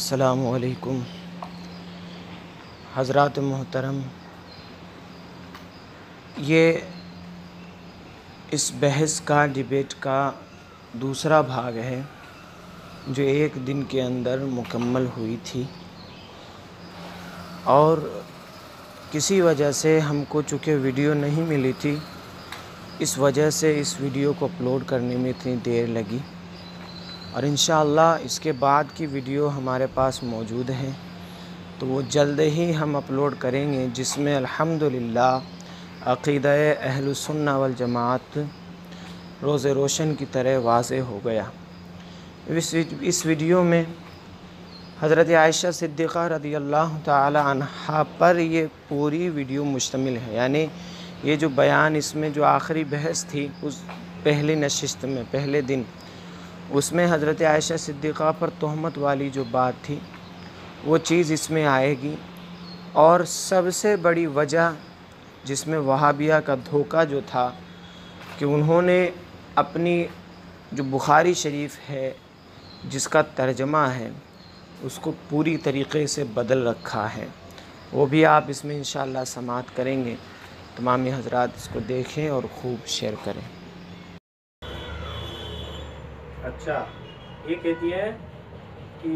असलकुम हज़रत मोहतरम ये इस बहस का डिबेट का दूसरा भाग है, जो एक दिन के अंदर मुकम्मल हुई थी। और किसी वजह से हमको चूँकि वीडियो नहीं मिली थी, इस वजह से इस वीडियो को अपलोड करने में इतनी देर लगी। और इन इसके बाद की वीडियो हमारे पास मौजूद है। तो वो जल्द ही हम अपलोड करेंगे, जिसमें अल्हम्दुलिल्लाह अक़ीद अहलुसुन्ना वल जमात रोज़ रोशन की तरह वाज हो गया। इस इस वीडियो में हज़रत आयशा सिद्दीक़ा रदी अल्लाह तहा पर ये पूरी वीडियो मुश्तमिल है। यानी ये जो बयान इसमें जो आखिरी बहस थी, उस पहली नशस्त में, पहले दिन उसमें हज़रत आयशा सिद्दीक़ा पर तहमत वाली जो बात थी, वो चीज़ इसमें आएगी। और सबसे बड़ी वजह जिसमें वहाबिया का धोखा जो था कि उन्होंने अपनी जो बुखारी शरीफ है, जिसका तर्जमा है, उसको पूरी तरीके से बदल रखा है। वो भी आप इसमें इन समात करेंगे। तमाम हजरात इसको देखें और ख़ूब शेयर करें। अच्छा ये कहती है कि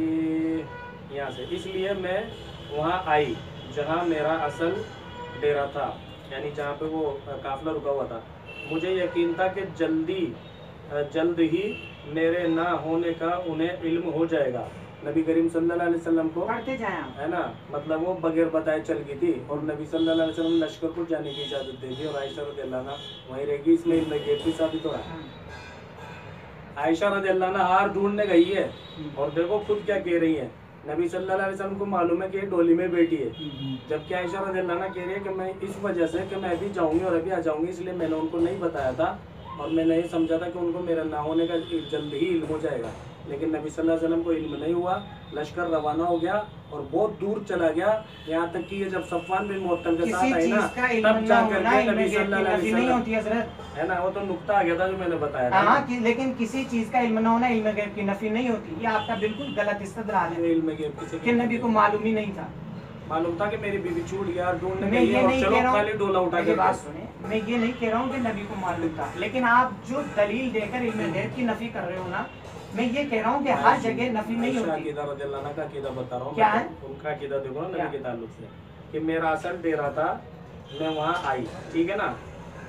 यहाँ से इसलिए मैं वहाँ आई जहाँ मेरा असल डेरा था यानी जहाँ पे वो काफिला रुका हुआ था। मुझे यकीन था कि जल्दी जल्द ही मेरे ना होने का उन्हें इल्म हो जाएगा। नबी करीम सल्लल्लाहु अलैहि वसल्लम को पढ़ते जाए है ना? मतलब वो बगैर बताए चल गई थी और नबी सल्लल्लाहु अलैहि वसल्लम लश्कर को जाने की इजाज़त दे दी और आयशा रज़ी वहीं रहेगी इसमें इल्म भी साबित हो रहा है। हाँ। आयशा रज हार ढूँढने गई है। और देखो खुद क्या कह रही है। नबी सल्लल्लाहु अलैहि वसल्लम को मालूम है कि ये डोली में बैठी है। जबकि आयशा रज अल्लाह कह रही है कि मैं इस वजह से कि मैं अभी जाऊँगी और अभी आ जाऊँगी, इसलिए मैंने उनको नहीं बताया था। और मैंने ये समझा था कि उनको मेरा ना होने का जल्द ही इल्म हो जाएगा। लेकिन नबी वसल्लम को इल्म नहीं हुआ। लश्कर रवाना हो गया और बहुत दूर चला गया। यहाँ तक कि ये जब सफ़ान बिन मुअत्तल के साथ आई ना तब जाकर के है ना वो तो नुकता आ गया था जो मैंने बताया था। हाँ कि, लेकिन किसी चीज़ का इल्म ना होना इल्म गैब की नफी नहीं होती। ये आपका बिल्कुल गलत इस्तदलाल है। इल्म गैब किसी के नबी को मालूम ही नहीं था। मालूम था कि मेरी बीवी छूट गया ढूँढने नहीं कह रहा खाली डोला उठा के बात सुने। मैं ये नहीं कह रहा हूँ कि नबी को मालूम था। लेकिन आप जो दलील देकर इल्म गैब की नफी कर रहे हो ना मैं ये कह रहा हूँ कि हर जगह नफी नहीं होती का अकीदा बता रहा हूँ क्या है उनका अकीदा देखो ना नबी के ताल्लुक से कि मेरा असल डेरा था मैं वहाँ आई ठीक है ना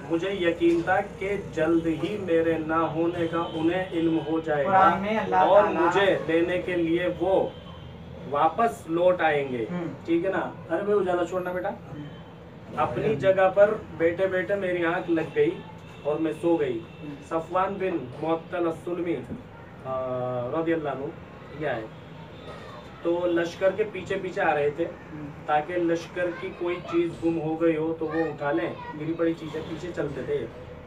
मुझे यकीन था कि जल्द ही मेरे ना होने का उन्हें इल्म हो जाएगा और मुझे लेने के लिए वो वापस लौट आएँगे हम्म। ठीक है ना अरे भाई उजाला छोड़ना बेटा हम्म। अपनी जगह पर बैठे बैठे मेरी आँख लग गई और मैं सो गई हम्म। सफवान बिन मोहत्तल रदी अल्लाह ये आए। तो लश्कर के पीछे पीछे आ रहे थे। ताकि लश्कर की कोई चीज़ गुम हो गई हो तो वो उठा लें। गिरी पड़ी चीज़ें पीछे चलते थे।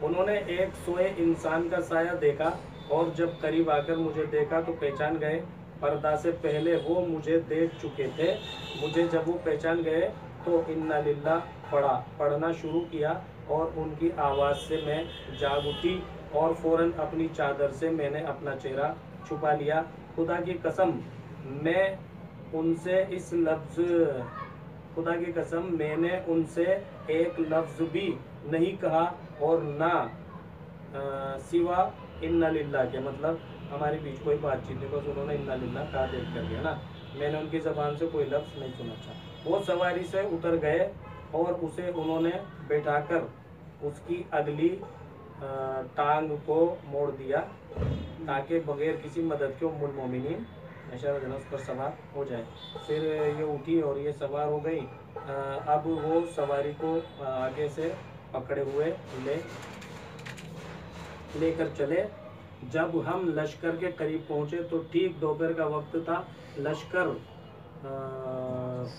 उन्होंने एक सोए इंसान का साया देखा और जब करीब आकर मुझे देखा तो पहचान गए। पर्दा से पहले वो मुझे देख चुके थे। मुझे जब वो पहचान गए तो इन्ना लिल्ला पढ़ा। पढ़ना शुरू किया और उनकी आवाज़ से मैं जाग उठी। और फ़ौरन अपनी चादर से मैंने अपना चेहरा छुपा लिया। खुदा की कसम मैं उनसे इस लफ्ज़ खुदा की कसम मैंने उनसे एक लफ्ज़ भी नहीं कहा और ना आ, सिवा इन्ना लिल्ला के मतलब हमारे बीच कोई बातचीत नहीं बस उन्होंने इन्ना लिल्ला कहा देख कर दिया ना? मैंने उनकी ज़बान से कोई लफ्ज़ नहीं सुना था। वो सवारी से उतर गए और उसे उन्होंने बैठाकर उसकी अगली टांग को मोड़ दिया ताकि बगैर किसी मदद के उम्मुल मोमिनीन जन उस पर सवार हो जाए। फिर ये उठी और ये सवार हो गई। अब वो सवारी को आगे से पकड़े हुए ले लेकर चले। जब हम लश्कर के करीब पहुँचे तो ठीक दोपहर का वक्त था। लश्कर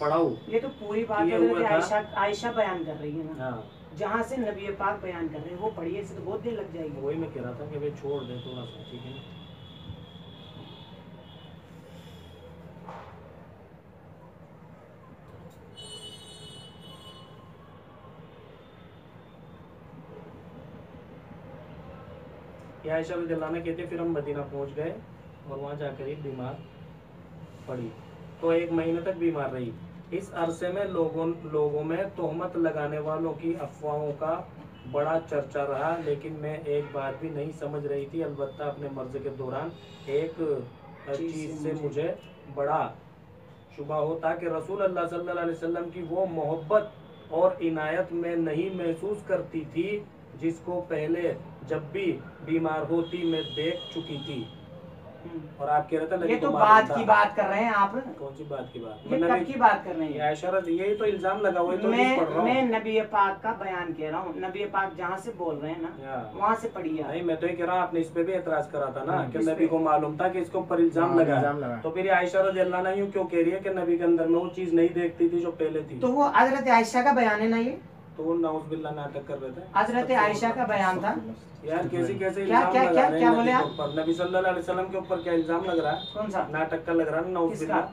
पड़ाऊ। ये तो पूरी बात आयशा आयशा बयान कर रही है ना। हाँ। जहाँ से नबी पाक बयान कर रहे हैं, वो पढ़िए से तो बहुत देर लग जाएगी। वही मैं कह रहा था कि भाई छोड़ दे थोड़ा सा, ठीक है आयशा कहते, फिर हम मदीना पहुँच गए और वहाँ जाकर ही बीमार पड़ी। तो एक महीने तक बीमार रही। इस अरसे में लोगों लोगों में तोहमत लगाने वालों की अफवाहों का बड़ा चर्चा रहा लेकिन मैं एक बात भी नहीं समझ रही थी। अलबत्ता अपने मर्ज के दौरान एक चीज़ से मुझे बड़ा शुबा होता कि रसूल अल्लाह सल्लल्लाहु अलैहि वसल्लम की वो मोहब्बत और इनायत में नहीं महसूस करती थी जिसको पहले जब भी बीमार होती मैं देख चुकी थी। और आप कह रहे थे ये तो बात की बात कर रहे हैं आप। कौन सी बात की बात? ये मैं कब नबी की बात कर रहे हैं? रज़ी- यही तो इल्ज़ाम लगा वही तो मैं मैं नबी पाक का बयान कह रहा हूँ। नबी पाक जहाँ से बोल रहे हैं ना वहाँ से पढ़िए। नहीं मैं तो ये कह रहा हूँ आपने इस पे भी एतराज़ करा था ना हम्म, कि नबी को मालूम था कि इसके ऊपर इल्ज़ाम हाँ, लगा। तो फिर आयशा रज़ी अल्लाह ने यूँ क्यों कह रही है कि नबी के अंदर में वो चीज़ नहीं देखती थी जो पहले थी? तो वो हज़रत आयशा का बयान है ना ये? तो वो नाउज बिल्ला नाटक कर रहे थे। हज़रत आयशा का बयान था। यार कैसे कैसे क्या- क्या- क्या- क्या बोले आप? नबी सल्लल्लाहु अलैहि वसल्लम के ऊपर क्या इल्ज़ाम लग रहा है? कौन सा? नाटक का लग रहा है नाउज किसका? बिल्ला?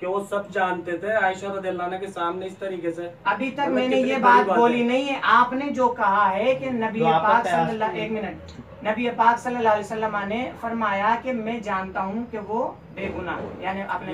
कि वो सब जानते थे आयशा रज़ी अल्लाह ने के सामने इस तरीके से। अभी तक मतलब मैंने ये बात बोली नहीं है। आपने जो कहा है कि नबी पाक सल्लल्लाहु एक मिनट। नबी पाक सल्लल्लाहु अलैहि वसल्लम ने फरमाया कि मैं जानता हूँ कि वो बेगुनाह यानी अपने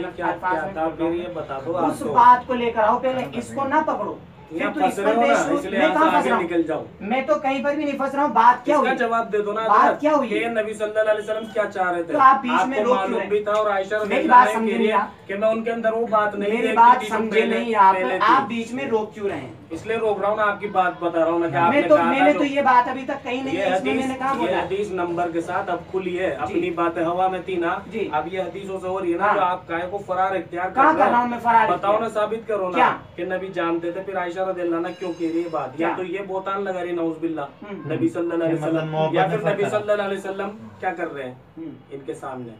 उस बात को लेकर आओ पहले इसको ना पकड़ो। तो इस पर हो ना मैं कहाँ फंस रहा हूँ? निकल जाओ। मैं तो कहीं पर भी नहीं फंस रहा हूँ बात क्या हुई? जवाब दे दो ना बात क्या हुई? कि नबी सल्लल्लाहु अलैहि वसल्लम क्या चाह रहे थे? तो आप बीच में आपको मालूम भी था और आयशा मेरी बात समझे कह रही नहीं आप? कि मैं उनके अंदर वो बात नहीं मेरी बात समझे नहीं आप। बीच में रोक क्यों रहे हैं? इसलिए रोक रहा हूँ ना आपकी बात बता रहा हूँ ना कि आपने मैं तो मैंने तो ये बात अभी तक कही नहीं ये है मैंने कहा ये हदीस नंबर के साथ अब खुली है अपनी बातें हवा में थी ना जी। अब ये हदीसों से हो रही है ना हाँ। जो आप काय को फरार इख्तियार कर कहाँ रहे कर हो? रहा हूँ मैं फरार बताओ ना साबित करो ना कि नबी जानते थे फिर आयशा रज़ी अल्लाह ने क्यों कह रही है बात या तो ये बोतान लगा रही नौज बिल्ला हम्म। नबी सल्लल्लाहु अलैहि वसल्लम या फिर नबी सल्लल्लाहु अलैहि वसल्लम क्या कर रहे हैं हम्म। इनके सामने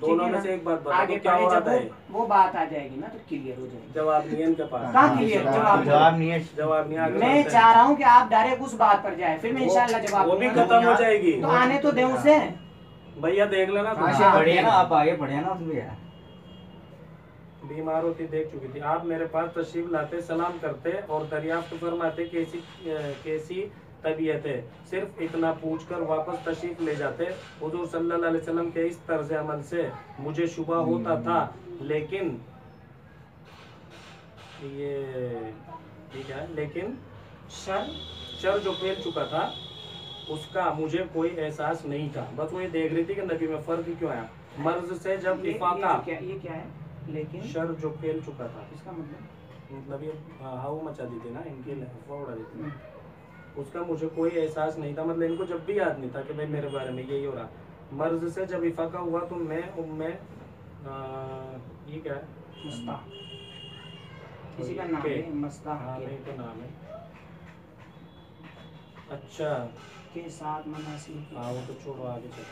दोनों में से एक बात बता आगे दो क्या हो रहा था वो, बात आ जाएगी ना तो क्लियर हो जाएगी। जवाब है इनके पास। कहाँ हाँ, क्लियर जवाब- जवाब है जवाब आगे मैं चाह रहा हूँ कि आप डायरेक्ट उस बात पर जाए फिर मैं इंशाल्लाह जवाब वो भी खत्म हो जाएगी। तो आने तो दे उसे। भैया देख लेना हाँ, ना आप आगे बढ़े ना उसमें। यार बीमार होती देख चुकी थी। आप मेरे पास तशरीफ़ लाते सलाम करते और दरियाफ्त फरमाते कैसी कैसी तबीयत है। सिर्फ़ इतना पूछकर वापस तशरीफ़ ले जाते। हुजूर सल्लल्लाहु अलैहि वसल्लम के इस तर्ज अमल से मुझे शुबा होता था लेकिन ये ठीक है? लेकिन शर शर जो फैल चुका था उसका मुझे कोई एहसास नहीं था। बस वो ये देख रही थी कि नबी में फ़र्क क्यों आया। मर्ज से जब ये, ये, इफाका क्या ये क्या है? लेकिन शर जो फैल चुका था। इसका मतलब? मतलब ये हाउ मचा दी थी ना इनकी उड़ा दी थी हम्म। उसका मुझे कोई एहसास नहीं था। मतलब इनको जब भी याद नहीं था कि भाई मेरे बारे में यही हो रहा। मर्ज से जब इफाका हुआ तो मैं मैं आ, ये क्या है? मुस्ता। किसी का नाम है? मस्ता हाँ नहीं तो नाम है। अच्छा। के साथ मनासी हाँ वो तो छोड़ो आगे चलो।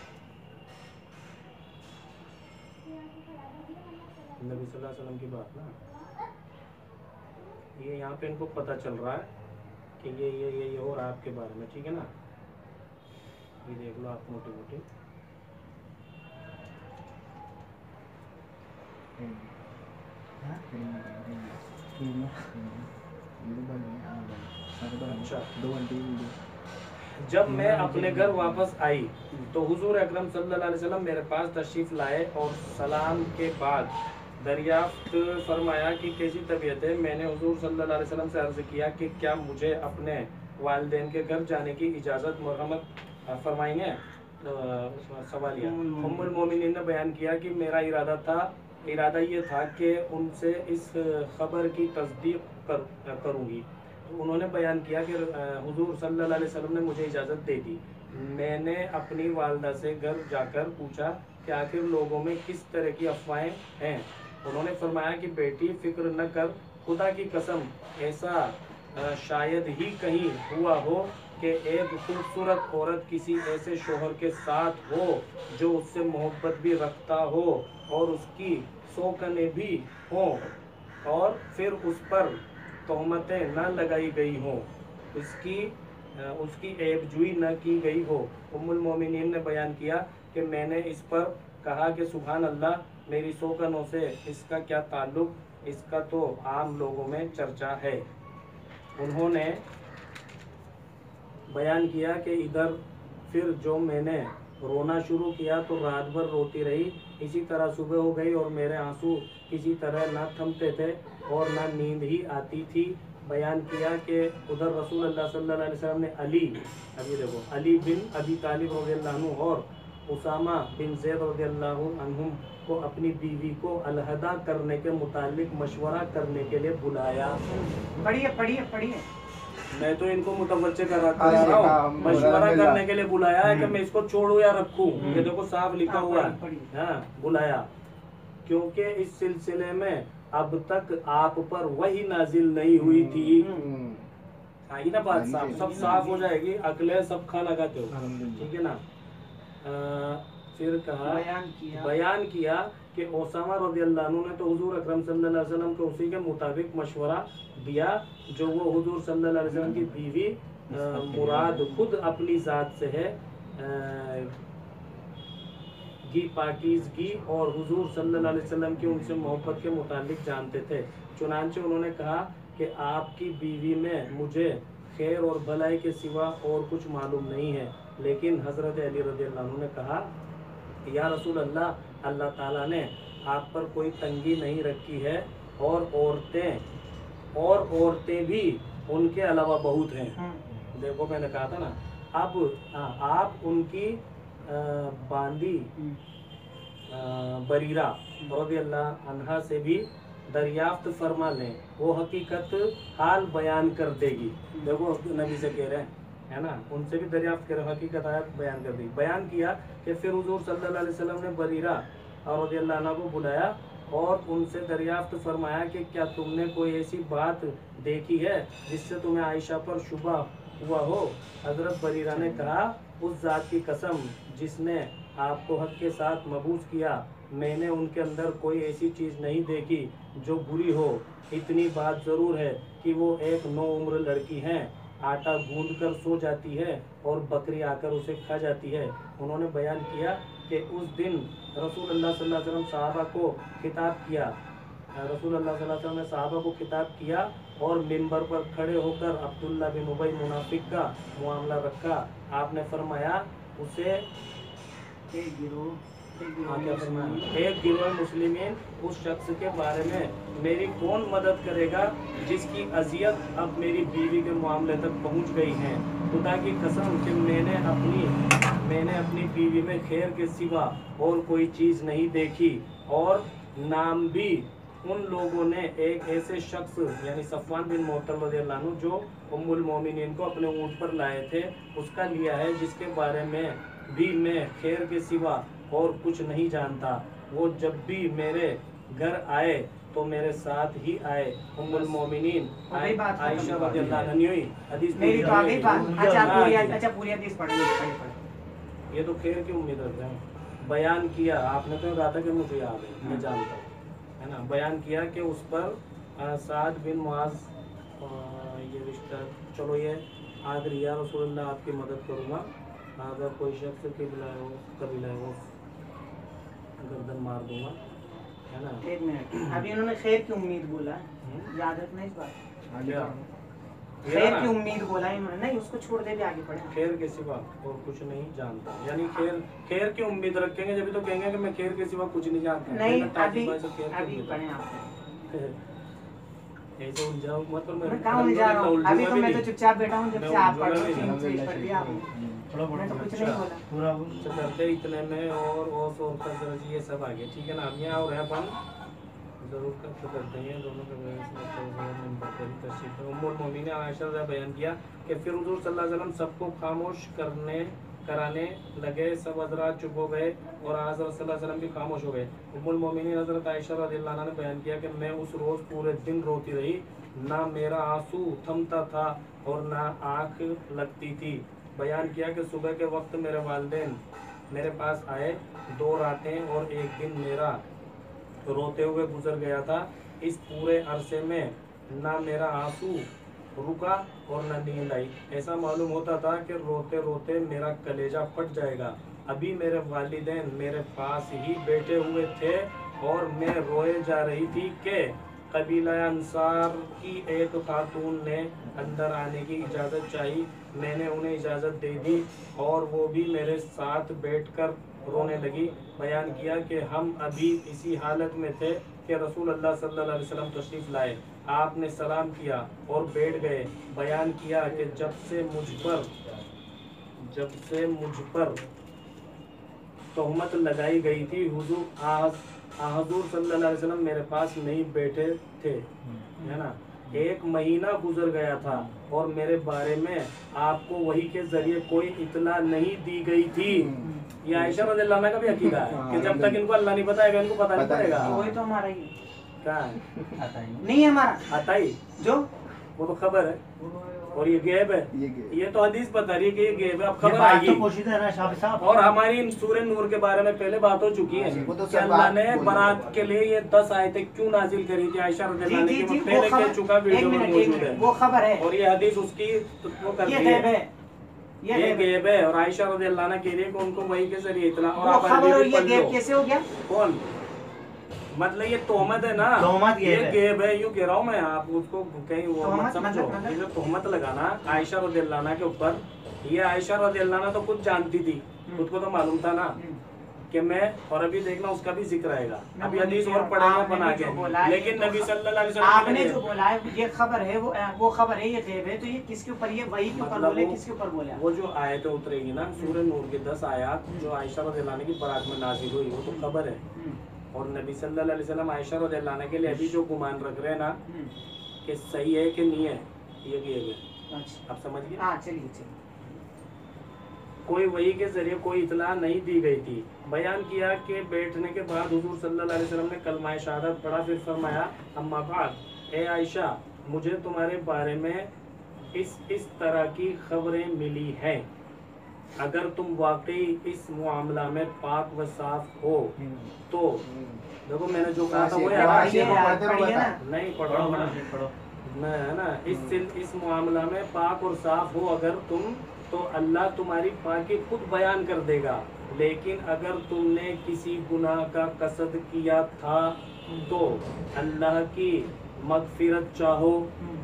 नबी सल्लल्लाहु अलैहि वसल्लम की बात ना। ये यहाँ पे इनको पता चल रहा है। कि ये ये ये ये हो रहा है आपके बारे में ठीक है ना? ये देख लो आप मोटी मोटी अच्छा। जब मैं अपने घर वापस आई तो हुजूर अकरम सल्लल्लाहु अलैहि वसल्लम मेरे पास तशरीफ़ लाए और सलाम के बाद दरियाफ्त फरमाया कि कैसी तबीयत है? मैंने हजूर सल्ला अलैहि वसल्लम से अर्ज़ किया कि क्या मुझे अपने वालदे के घर जाने की इजाज़त मरहमत फरमाएँगे सवालिया उम्मुल मोमिन ने बयान किया कि मेरा इरादा था इरादा ये था कि उनसे इस खबर की तस्दीक कर, करूँगी। तो उन्होंने बयान किया कि हुजूर सल्लल्लाहु अलैहि वसल्लम ने मुझे इजाज़त दे दी। मैंने अपनी वालदा से घर जाकर पूछा कि आखिर लोगों में किस तरह की अफवाहें हैं? उन्होंने फरमाया कि, बेटी, फ़िक्र न कर। खुदा की कसम, ऐसा शायद ही कहीं हुआ हो कि एक खूबसूरत औरत किसी ऐसे शोहर के साथ हो जो उससे मोहब्बत भी रखता हो और उसकी सोकने भी हों और फिर उस पर तोहमतें न लगाई गई हों। उसकी उसकी एबजुई न की गई हो। उम्मुल मोमिनीन ने बयान किया कि, मैंने इस पर कहा कि सुबहान अल्लाह मेरी सोकनों से इसका क्या ताल्लुक? इसका तो आम लोगों में चर्चा है। उन्होंने बयान किया कि इधर फिर जो मैंने रोना शुरू किया तो रात भर रोती रही। इसी तरह सुबह हो गई और मेरे आँसू किसी तरह ना थमते थे और ना नींद ही आती थी। बयान किया कि उधर रसूल अल्लाह सल्लल्लाहु अलैहि वसल्लम ने अली अभी देखो, अली बिन अबी तालिब अन्हु और उसामा बिन जैद रज़ियल्लाहु अन्हुम को अपनी बीवी को अलहदा करने के मुतालिक मशवरा करने के लिए बुलाया। पढ़िए पढ़िए पढ़िए। मैं तो इनको मुतवज्जे करा हाँ रहा हाँ, हूँ मशवरा करने के लिए बुलाया है कि मैं इसको छोड़ू या रखूँ? ये देखो साफ़ लिखा हाँ, हुआ है। हाँ बुलाया। क्योंकि इस सिलसिले में अब तक आप पर वही नाजिल नहीं हुई थी। हम्म, आई ना बात हाँ साफ़? सब साफ़ हो जाएगी अकले सब खा लगाते हो। ठीक है ना? अ, फिर कहा बयान किया। बयान किया कि ओसामा रज़ियल्लाहु अन्हु ने तो हुजूर अकरम सल्लल्लाहु अलैहि वसल्लम को उसी के मुताबिक मशवरा दिया जो वो हुजूर सल्लल्लाहु अलैहि वसल्लम की बीवी मुराद खुद अपनी ज़ात से है। अ, की पाकीज़गी और हुजूर सल्लल्लाहु अलैहि वसल्लम की उनसे मोहब्बत के मुतालिक जानते थे। चुनांचे उन्होंने कहा कि आपकी बीवी में मुझे खैर और भलाई के सिवा और कुछ मालूम नहीं है। लेकिन हज़रत अली रज़ियल्लाहु ने कहा या रसूल अल्लाह अल्लाह ताला ने आप पर कोई तंगी नहीं रखी है और औरतें और औरतें भी उनके अलावा बहुत हैं। हम्म, देखो मैंने कहा था ना अब हाँ, आप उनकी अ, बांदी हम्म, बरीरा रज़ी अल्लाह अन्हा से भी दरियाफ्त फरमा लें, वो हकीकत हाल बयान कर देगी। देखो, नबी से कह रहे हैं, है ना? उनसे भी दरियाफ्त कर, हकीकत आयत बयान कर दी बयान किया कि फिर हजूर सल्लल्लाहु अलैहि वसल्लम ने बरीरा और रज़ी अल्लाह को बुलाया और उनसे दरियाफ्त फरमाया कि क्या तुमने कोई ऐसी बात देखी है जिससे तुम्हें आयशा पर शुबा हुआ हो? हज़रत बरीरा ने कहा, उस जात की कसम जिसने आपको हक के साथ मबूस किया, मैंने उनके अंदर कोई ऐसी चीज़ नहीं देखी। जो बुरी हो, इतनी बात ज़रूर है कि वो एक नौ उम्र लड़की हैं। आटा गूंद कर सो जाती है और बकरी आकर उसे खा जाती है। उन्होंने बयान किया कि उस दिन रसूल अल्लाह सल्लल्लाहु अलैहि वसल्लम साहबा को खिताब किया। रसूल अल्लाह सल्लल्लाहु अलैहि वसल्लम ने साहबा को खिताब किया और मिंबर पर खड़े होकर अब्दुल्ला बिन उबई मुनाफिक का मामला रखा। आपने फरमाया, उसे गिरोह गिरोह मुस्लिमीन उस शख्स के बारे में मेरी कौन मदद करेगा जिसकी अजियत अब मेरी बीवी के मामले तक पहुँच गई है? खुदा की कसम कि मैंने अपनी मैंने अपनी बीवी में खैर के सिवा और कोई चीज़ नहीं देखी। और नाम भी उन लोगों ने एक ऐसे शख्स, यानी सफ़वान बिन अन्हु, जो उम्मुल मोमिनीन को अपने ऊँट पर लाए थे, उसका लिया है, जिसके बारे में भी मैं खैर के सिवा और कुछ नहीं जानता। वो जब भी मेरे घर आए तो मेरे साथ ही आए। उम्मुल मोमिनीन हो। आयशा अन्हा हुई हदीस मेरी तो आ गई बात। हाँ, अच्छा पूरी अच्छा पूरी हदीस पढ़िए पढ़िए ये तो खैर की उम्मीद रखते हैं बयान किया आपने तो कहा था कि मुझे याद है मैं जानता हूँ है ना? बयान किया कि उस पर साद बिन मुआज ये रिश्ता चलो ये आखिरी या रसूलुल्लाह आपकी मदद करूँगा। अगर कोई शख्स के बिलाए हो कबीला हो गर्दन मार दूँगा है ना? एक मिनट। अभी उन्होंने खैर की उम्मीद बोला। हम्म। याद रखना इस बात। खैर की उम्मीद बोला इन्होंने। नहीं उसको छोड़ दे भी आगे पढ़े। खैर के सिवा और कुछ नहीं जानता। यानी खैर खैर की उम्मीद रखेंगे जब तो कहेंगे कि मैं खैर के सिवा कुछ नहीं जानता। नहीं अभी की अभी पढ़े आप ऐसे उलझाओ मत और मैं कहाँ उलझा रहा हूँ? अभी तो मैं तो चुपचाप बैठा हूँ जब से आप पढ़ रहे हो थोड़ा तो बोला। पूरा तो करते इतने में और और और का दर्ज ये सब आगे ठीक है ना? अब यहाँ और है अपन ज़रूर करते करते हैं दोनों का उम्मुल मोमिन आयशा ने बयान किया कि फिर हुजूर सल्लल्लाहु अलैहि वसल्लम सबको खामोश करने कराने लगे सब हजरात चुप हो गए और हज़रत सल्लल्लाहु भी खामोश हो गए। उम्मुल मोमिनीन हज़रत आयशा अन्हा ने बयान किया कि मैं उस रोज़ पूरे दिन रोती रही ना मेरा आँसू थमता था और ना आँख लगती थी। बयान किया कि सुबह के वक्त मेरे वालदेन मेरे पास आए, दो रातें और एक दिन मेरा रोते हुए गुजर गया था। इस पूरे अरसे में ना मेरा आँसू रुका और न नींद आई। ऐसा मालूम होता था कि रोते रोते मेरा कलेजा फट जाएगा। अभी मेरे वालिदैन मेरे पास ही बैठे हुए थे और मैं रोए जा रही थी कि कबीला अंसार की एक खातून ने अंदर आने की इजाज़त चाही। मैंने उन्हें इजाज़त दे दी और वो भी मेरे साथ बैठकर रोने लगी। बयान किया कि हम अभी इसी हालत में थे कि रसूल अल्लाह सल्लल्लाहु अलैहि वसल्लम तशरीफ़ लाए। आपने सलाम किया और बैठ गए। बयान किया कि जब से मुझ पर, जब से मुझ पर तोहमत लगाई गई थी, हुजूर, आज हजूर सल्लल्लाहु अलैहि वसल्लम मेरे पास नहीं बैठे थे है ना? एक महीना गुजर गया था और मेरे बारे में आपको वही के ज़रिए कोई इतला नहीं दी गई थी। ये आयशा रज़ी अल्लाह का भी अकीदा है कि जब तक इनको अल्लाह नहीं बताएगा इनको पता नहीं पता नहीं। पड़ेगा। वही तो हमारा ही क्या है? नहीं हमारा। आता ही? जो? वो तो खबर है। और ये गैब है। ये गे- ये तो हदीस बता रही है कि ये गैब है। अब खबर आएगी। तो है ना शाह साहब। और हमारी सूर्य नूर के बारे में पहले बात हो चुकी है वो तो कि अल्लाह ने बारात के लिए ये दस आयतें क्यों नाजिल करी थी? आयशा पहले कह चुका वीडियो में मौजूद है। वो खबर है। और ये हदीस उसकी तो वो करती ये है। गैब है। ये गैब है। और आयशा रज़ी अल्लाह ने कह रही है उनको वही के ज़रिए इतना और ये गैब कैसे हो गया? कौन? मतलब ये तोहमत है ना। तोहमत ये गेब है। है कह रहा हूँ मैं आप उसको कहीं वो तोहमत मत समझो। मतलब- ये जो तोहमत लगाना आयशा अल्लाह अन्हा के ऊपर ये आयशा अल्लाह अन्हा तो खुद जानती थी खुद को तो मालूम था ना हम्म। कि मैं और अभी देखना उसका भी ज़िक्र आएगा। अभी हदीस और पढ़ेंगे बना के। लेकिन तो नबी सल्लल्लाहु अलैहि वसल्लम आपने जो बोला है ये खबर है वो वो खबर है ये गैब है तो ये किसके ऊपर ये वही के ऊपर मतलब बोले किसके ऊपर बोले वो जो आयतें उतरेगी ना सूर्य नूर के दस आयत जो आयशा रज़ी अल्लाह अन्हा की बारात में नाजिल हुई वो तो खबर है। हम्म, और नबी सल्लल्लाहु अलैहि वसल्लम आयशा रज़ी अल्लाह के लिए अभी जो गुमान रख रहे हैं ना हम्म, कि सही है कि नहीं है ये भी है अच्छा। आप समझ गए? हाँ चलिए चलिए। कोई वही के ज़रिए कोई इतला नहीं दी गई थी। बयान किया कि बैठने के बाद हुजूर सल्लल्लाहु अलैहि वसल्लम ने कलमाए शहादत पढ़ा फिर फरमाया अम्मा बाद ए आयशा मुझे तुम्हारे बारे में इस इस तरह की खबरें मिली हैं। अगर तुम वाकई इस मामला में पाक व साफ़ हो तो देखो मैंने जो कहा था वो हाँ, हाँ। हाँ, नहीं पढ़ो मैं है ना इस इस मामला में पाक और साफ़ हो अगर तुम तो अल्लाह तुम्हारी पाकी खुद बयान कर देगा। लेकिन अगर तुमने किसी गुनाह का कसद किया था तो अल्लाह की मगफिरत चाहो। हम्म,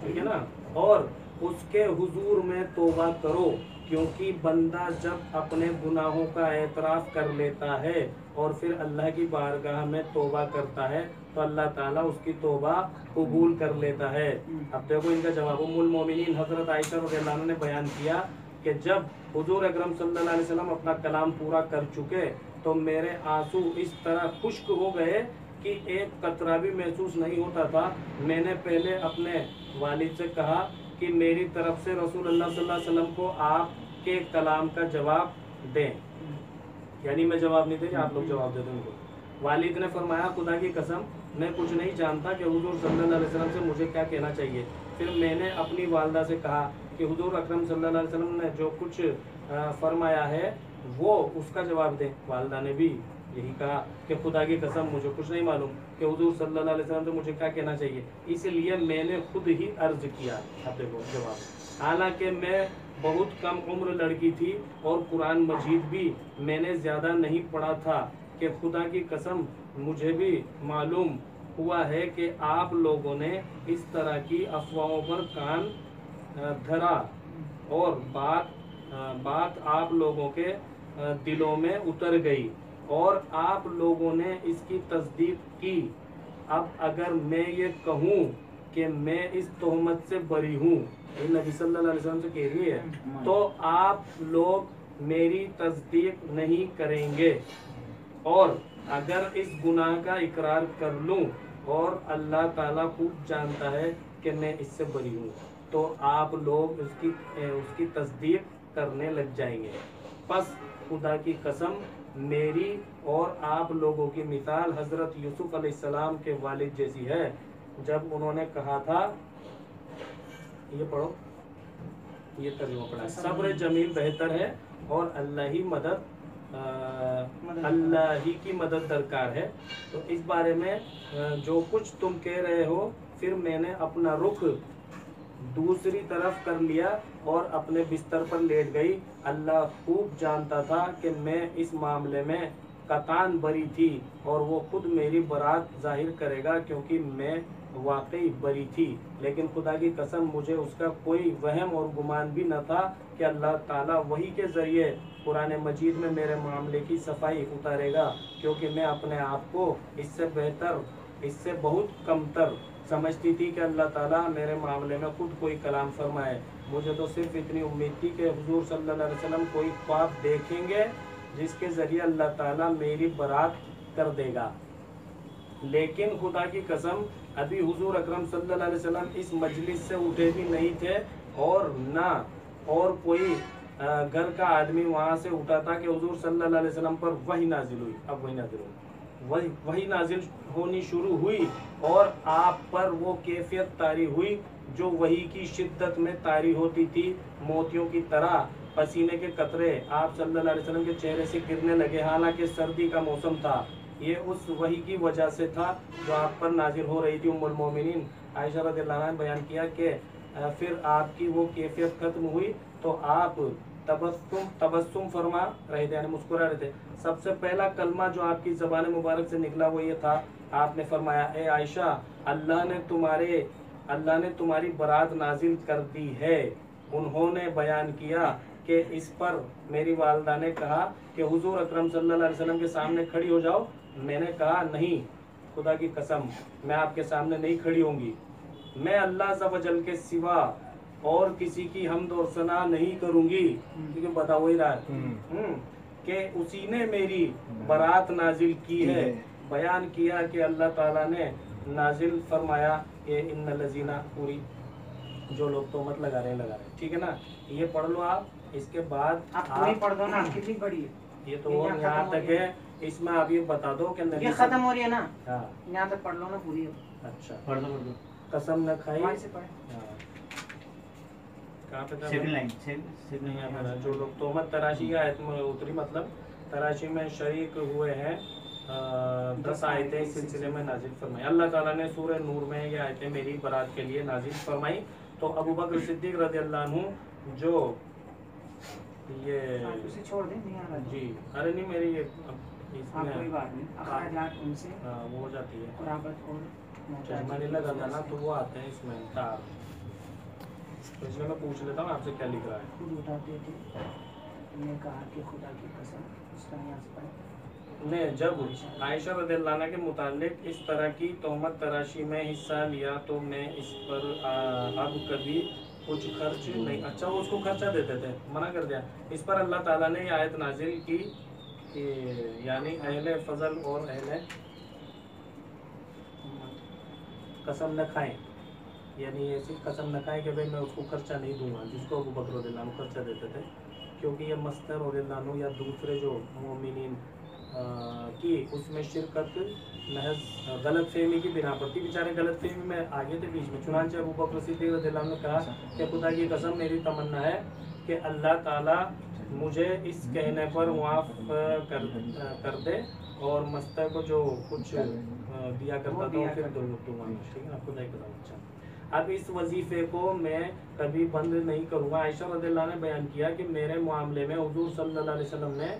ठीक है ना? और उसके हुजूर में तोबा करो, क्योंकि बंदा जब अपने गुनाहों का एतराफ़ कर लेता है और फिर अल्लाह की बारगाह में तोबा करता है तो अल्लाह ताला उसकी तोबा कबूल कर लेता है। अब देखो इनका जवाब, उम्मुल मोमिनीन, हज़रत आयशा अन्हा ने बयान किया कि जब हुजूर अकरम सल्लल्लाहु अपना कलाम पूरा कर चुके तो मेरे आँसू इस तरह खुश्क हो गए कि एक कतरा भी महसूस नहीं होता था। मैंने पहले अपने वालिद से कहा कि मेरी तरफ़ से रसूल अल्लाह सल्लल्लाहु अलैहि वसल्लम को आपके कलाम का जवाब दें। यानी मैं जवाब नहीं दे, आप लोग जवाब दे दो उनको। वालिद ने फरमाया, खुदा की कसम, मैं कुछ नहीं जानता कि हुजूर सल्लल्लाहु अलैहि वसल्लम से मुझे क्या कहना चाहिए। फिर मैंने अपनी वालदा से कहा कि हुजूर अकरम सल्लल्लाहु अलैहि वसल्लम ने जो कुछ फरमाया है, वो उसका जवाब दें। वालदा ने भी यही कहा कि खुदा की कसम, मुझे कुछ नहीं मालूम। कि हुजूर वसल्लम से मुझे क्या कहना चाहिए? इसलिए मैंने खुद ही अर्ज़ किया अब देखो जवाब। हालाँकि मैं बहुत कम उम्र लड़की थी और कुरान मजीद भी मैंने ज़्यादा नहीं पढ़ा था कि खुदा की कसम मुझे भी मालूम हुआ है कि आप लोगों ने इस तरह की अफवाहों पर कान धरा और बात बात आप लोगों के दिलों में उतर गई। और आप लोगों ने इसकी तस्दीक की। अब अगर मैं ये कहूँ कि मैं इस तोहमत से बरी हूँ नबी सल्लल्लाहु अलैहि वसल्लम से कह रही है तो आप लोग मेरी तस्दीक नहीं करेंगे। और अगर इस गुनाह का इकरार कर लूँ, और अल्लाह ताला खूब जानता है कि मैं इससे बरी हूँ तो आप लोग उसकी उसकी तस्दीक करने लग जाएँगे। बस खुदा की कसम मेरी और आप लोगों की मिसाल हज़रत यूसुफ अलैहिस्सलाम के वालिद जैसी है। जब उन्होंने कहा था ये पढ़ो ये तर्जुमा पढ़ा सब्र जमील बेहतर है और अल्लाह ही मदद अल्लाह ही की मदद दरकार है। तो इस बारे में जो कुछ तुम कह रहे हो फिर मैंने अपना रुख दूसरी तरफ़ कर लिया। और अपने बिस्तर पर लेट गई। अल्लाह खूब जानता था कि मैं इस मामले में कतान बरी थी और वो खुद मेरी बरात ज़ाहिर करेगा क्योंकि मैं वाकई बरी थी। लेकिन खुदा की कसम, मुझे उसका कोई वहम और गुमान भी न था कि अल्लाह ताला वही के ज़रिए कुरान मजीद में मेरे मामले की सफ़ाई उतारेगा, क्योंकि मैं अपने आप को इससे बेहतर, इससे बहुत कमतर समझती थी कि अल्लाह ताला मेरे मामले में खुद कोई कलाम फरमाए। मुझे तो सिर्फ़ इतनी उम्मीद थी कि हजूर सल्लल्लाहु अलैहि कोई ख्वाब देखेंगे, जिसके ज़रिए अल्लाह ताला मेरी बरात कर देगा। लेकिन खुदा की कसम, अभी हुजूर अकरम सल्लल्लाहु अलैहि वसल्लम इस मजलिस से उठे भी नहीं थे और ना और कोई घर का आदमी वहाँ से उठा था कि हुजूर सल्लल्लाहु अलैहि वसल्लम पर वही नाजिल हुई। अब वही नाजिल हुई। वही वही नाजिल होनी शुरू हुई और आप पर वो कैफियत तारी हुई जो वही की शिद्दत में तारी होती थी, मोतियों की तरह पसीने के कतरे आप सल्लल्लाहु अलैहि वसल्लम के चेहरे से गिरने लगे। हालाँकि सर्दी का मौसम था। ये उस वही की वजह से था जो आप पर नाजिल हो रही थी, उम्मुल मोमिनीन। आयशा रदियल्लाहु ने बयान किया कि फिर आपकी वो कैफियत खत्म हुई तो आप तबस्सुम तबस्सुम फरमा रहे थे, यानी मुस्कुरा रहे थे। सबसे पहला कलमा जो आपकी जबान मुबारक से निकला वो ये था। आपने फरमाया, ए आयशा, अल्लाह ने तुम्हारे अल्लाह ने तुम्हारी बरात नाजिल कर दी है। उन्होंने बयान किया कि इस पर मेरी वालदा ने कहा कि हुजूर अकरम सल्लल्लाहु अलैहि वसल्लम के सामने खड़ी हो जाओ। मैंने कहा नहीं खुदा की कसम मैं आपके सामने नहीं खड़ी होंगी। मैं अल्लाह जल के सिवा और किसी की हमद और सना नहीं करूँगी। क्योंकि बता वही रहा है हम्म, कि उसी ने मेरी बारात नाजिल की है। बयान किया कि अल्लाह ताला ने नाजिल फरमाया ये इन लजीना पूरी जो लोग तो मत लगा रहे हैं लगा रहे हैं। ठीक है ना? ये पढ़ लो आप इसके बाद आप पूरी आप पढ़ दो ना कितनी बड़ी है। ये तो यहाँ हो तक है इसमें आप ये बता दो कि ये खत्म हो रही है ना? हाँ। यहाँ तक पढ़ लो ना पूरी। अच्छा। पढ़ दो पढ़ दो कसम न खाई हाँ। कहाँ पे था था। जो लोग तोहमत तराशी का उतरी मतलब तराशी में शरीक हुए हैं दस आयतें इस सिलसिले में नाजिल फरमाई। अल्लाह ताला ने सूरह नूर में ये आयतें मेरी बरात के लिए नाजिल फरमाई। तो अबू बकर सिद्दीक रज़ी अल्लाह जो ये उसे छोड़ दें नहीं आ रहा जी। अरे नहीं मेरी ये हाँ कोई बात नहीं। उनसे हाँ, वो हो जाती है। चश्मा नहीं ना तो वो आते हैं इसमें। तार तो इसलिए मैं पूछ लेता हूँ आपसे क्या लिख रहा है? खुद उठाते थे। तुमने कहा कि खुदा की कसम उसका यहाँ से पढ़े ने जब आयशा रदिल्लाना के मुतालिक इस तरह की तोहमत तराशी में हिस्सा लिया तो मैं इस पर अब कभी कुछ खर्च नहीं। अच्छा वो उसको खर्चा देते थे मना कर दिया। इस पर अल्लाह ताला ने आयत नाजिल की कि यानी अहले फजल और अहले कसम न खाएँ। यानी ये ऐसी कसम न खाएँ कि भाई मैं उसको खर्चा नहीं दूँगा जिसको अबू बकर खर्चा देते थे। क्योंकि ये मस्तर और या दूसरे जो मोमिनीन अ, की उसमें शिरकत महज गलत फहमी की बिना पर थी बेचारे गलत फहमी में आगे थे बीच में। चुनानचे अबू बकर सिद्दीक ने कहा कि खुदा की कसम मेरी तमन्ना है कि अल्लाह ताला मुझे इस कहने पर मुआफ कर कर दे और मस्तर को जो कुछ दिया करता था फिर दो दूँगा ठीक है ना खुदा की कसम अच्छा। अब इस वजीफे को मैं कभी बंद नहीं करूँगा। आयशा रदिल्लाहु ने बयान किया कि मेरे मामले में हुजूर सल्लल्लाहु अलैहि वसल्लम ने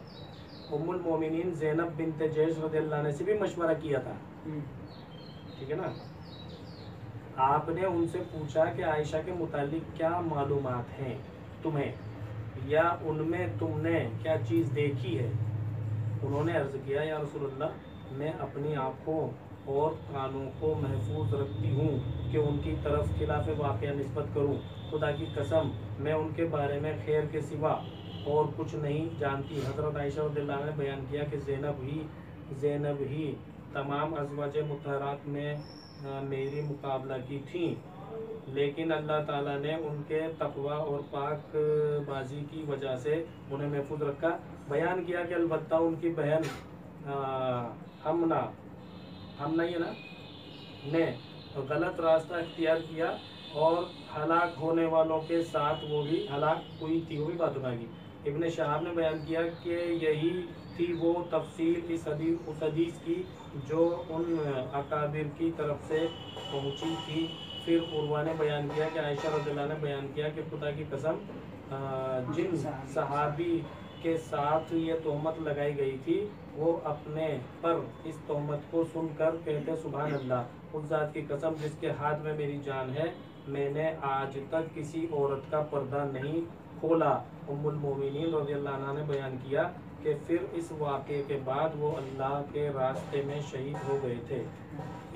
उम्मुल मोमिनीन ज़ैनब बिनत जैश रदिल्लाहु अन्हा से भी मशवरा किया था। ठीक है ना? आपने उनसे पूछा कि आयशा के मुतालिक क्या मालूमात हैं तुम्हें? या उनमें तुमने क्या चीज़ देखी है? उन्होंने अर्ज़ किया या रसूलुल्लाह मैं अपनी आँखों और कानों को महफूज रखती हूँ कि उनकी तरफ़ खिलाफ वाक़ नस्बत करूँ। खुदा की कसम मैं उनके बारे में खैर के सिवा और कुछ नहीं जानती। हज़रत आयशा ने बयान किया कि ज़ैनब ही ज़ैनब ही तमाम अजवाज मुतहरात में मेरी मुकाबला की थी। लेकिन अल्लाह ताला ने उनके तकवा और पाक बाजी की वजह से उन्हें महफूज रखा। बयान किया कि अलबत् उनकी बहन हमना हमना है ना, ने गलत रास्ता इख्तियार किया और हलाक होने वालों के साथ वो भी, हलाक हुई थी, वो भी बात उठाएगी इब्ने शहाब ने बयान किया कि यही थी वो तफसील इस उस हदीस की जो उन अकाबिर की तरफ़ से पहुँची थी। फिर उर्वा ने बयान किया कि आयशा रदिल्ला ने बयान किया कि खुदा की कसम जिन सहाबी के साथ ये तोहमत लगाई गई थी, वो अपने पर इस तोहमत को सुनकर कहते सुबह अल्लाह उस जात की कसम जिसके हाथ में मेरी जान है, मैंने आज तक किसी औरत का पर्दा नहीं खोला। उम्मुल मोमिनीन रज़ी अन्हा ने बयान किया कि फिर इस वाक़े के बाद वो अल्लाह के रास्ते में शहीद हो गए थे।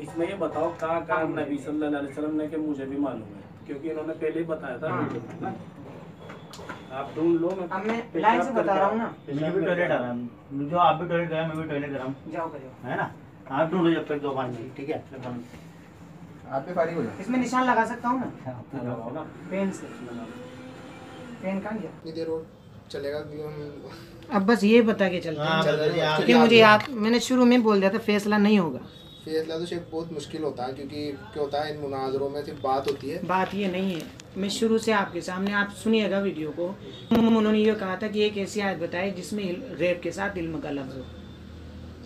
इसमें ये बताओ कहाँ कहाँ नबी सल्लल्लाहु अलैहि वसल्लम ने कि मुझे भी मालूम है? क्योंकि इन्होंने पहले ही बताया था। हाँ। ना। आप ढूंढ लो मैं अब मैं लाइन से बता रहा हूँ ना। मैं भी टॉयलेट आ रहा हूँ। जो आप भी टॉयलेट गए मैं भी टॉयलेट कर रहा हूँ। जाओ करो। है ना? आप ढूंढो जब तक दो पाँच ठीक है? आप भी फारिग हो जाओ। इसमें निशान लगा सकता हूँ मैं लगाओ ना। पेन से। पेन कहाँ गया? इतनी देर और चलेगा भी हम अब बस ये बता के चलते हाँ, हैं आप- क्योंकि मुझे याद मैंने शुरू में बोल दिया था फैसला नहीं होगा। फैसला तो शेख बहुत मुश्किल होता है क्योंकि क्या होता है इन मुनाजरों में सिर्फ़ बात होती है। बात ये नहीं है। मैं शुरू से आपके सामने आप सुनिएगा वीडियो को। उन्होंने ये कहा था कि एक ऐसी आयत बताए जिसमें रेप के साथ इल्म का लफ्ज हो।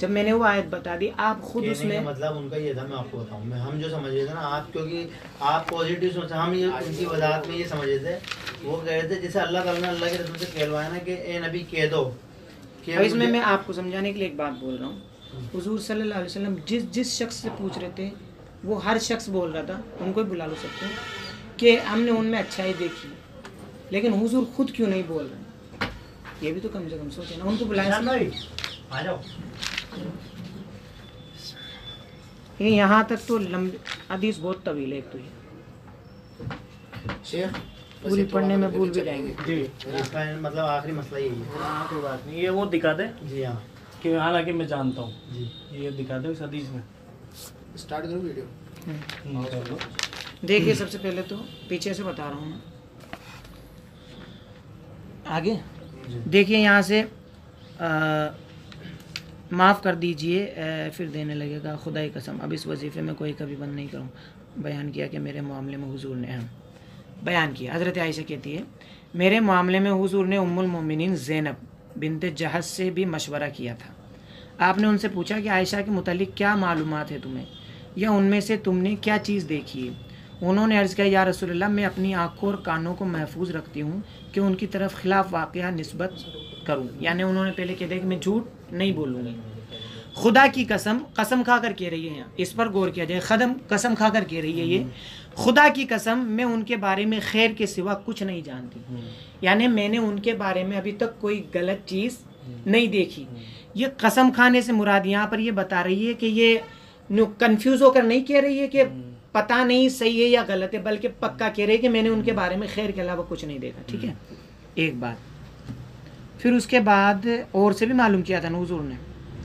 जब मैंने वो आयत बता दी आप खुद उसमें मतलब उनका ये था मैं आपको बताऊँ। मैं हम जो समझ रहे थे ना आप क्योंकि आप पॉजिटिव सोच हम ये उनकी वजाहत में ये समझ रहे थे। वो कह रहे थे जैसे अल्लाह ताला ने अल्लाह के रसूल से कहलवाया ना कि ए नबी कह दो। इसमें मैं आपको समझाने के लिए एक बात बोल रहा हूँ। हजूर सल्लल्लाहु अलैहि वसल्लम जिस जिस शख्स से पूछ रहे थे वो हर शख्स बोल रहा था उनको भी बुला लो सकते हैं कि हमने उनमें अच्छाई देखी। लेकिन हुजूर खुद क्यों नहीं बोल रहे? ये भी तो कम से कम सोचे ना उनको बुलाया आ जाओ। ये यहाँ तक तो लंबी हदीस बहुत तवील है तो ये। पूरी पढ़ने में भूल भी जाएँगे। जी। इसका मतलब आखिरी मसला यही है। हाँ कोई बात नहीं। ये वो दिखा दे जी हाँ। कि हालाँकि मैं जानता हूँ। जी। ये दिखा दो इस हदीस में। स्टार्ट करो वीडियो। हम्म, लो। देखिए सबसे पहले तो पीछे से बता रहा हूँ मैं। आगे? देखिए यहाँ से माफ़ कर दीजिए फिर देने लगेगा। खुदाई कसम, अब इस वजीफ़े में कोई कभी बंद नहीं करूँ। बयान किया कि मेरे मामले में हुजूर ने हम बयान किया। हज़रत आयशा कहती है, मेरे मामले में हुजूर ने उम्मुल मोमिनीन ज़ैनब बिनते जहज से भी मशवरा किया था। आपने उनसे पूछा कि आयशा के मुतालिक क्या मालूम है तुम्हें? या उनमें से तुमने क्या चीज़ देखी? है उन्होंने अर्ज़ किया, या रसूलुल्लाह, मैं अपनी आँखों और कानों को महफूज रखती हूँ कि उनकी तरफ़ खिलाफ वाक़ नस्बत करूँ। यानी उन्होंने पहले कह दिया कि मैं झूठ नहीं बोलूँगी। खुदा की कसम कसम खा कर कह रही है यहाँ। इस पर गौर किया जाए, खदम, कसम खा कर कह रही है ये। खुदा की कसम, मैं उनके बारे में खैर के सिवा कुछ नहीं जानती। यानी मैंने उनके बारे में अभी तक कोई गलत चीज़ नहीं देखी। ये कसम खाने से मुराद यहाँ पर ये बता रही है कि ये कन्फ्यूज़ होकर नहीं कह रही है कि पता नहीं सही है या गलत है बल्कि पक्का कह रहे है कि मैंने उनके बारे में खैर के अलावा कुछ नहीं देखा ठीक है? एक बात। फिर उसके बाद और से भी मालूम किया था ना हुजूर ने?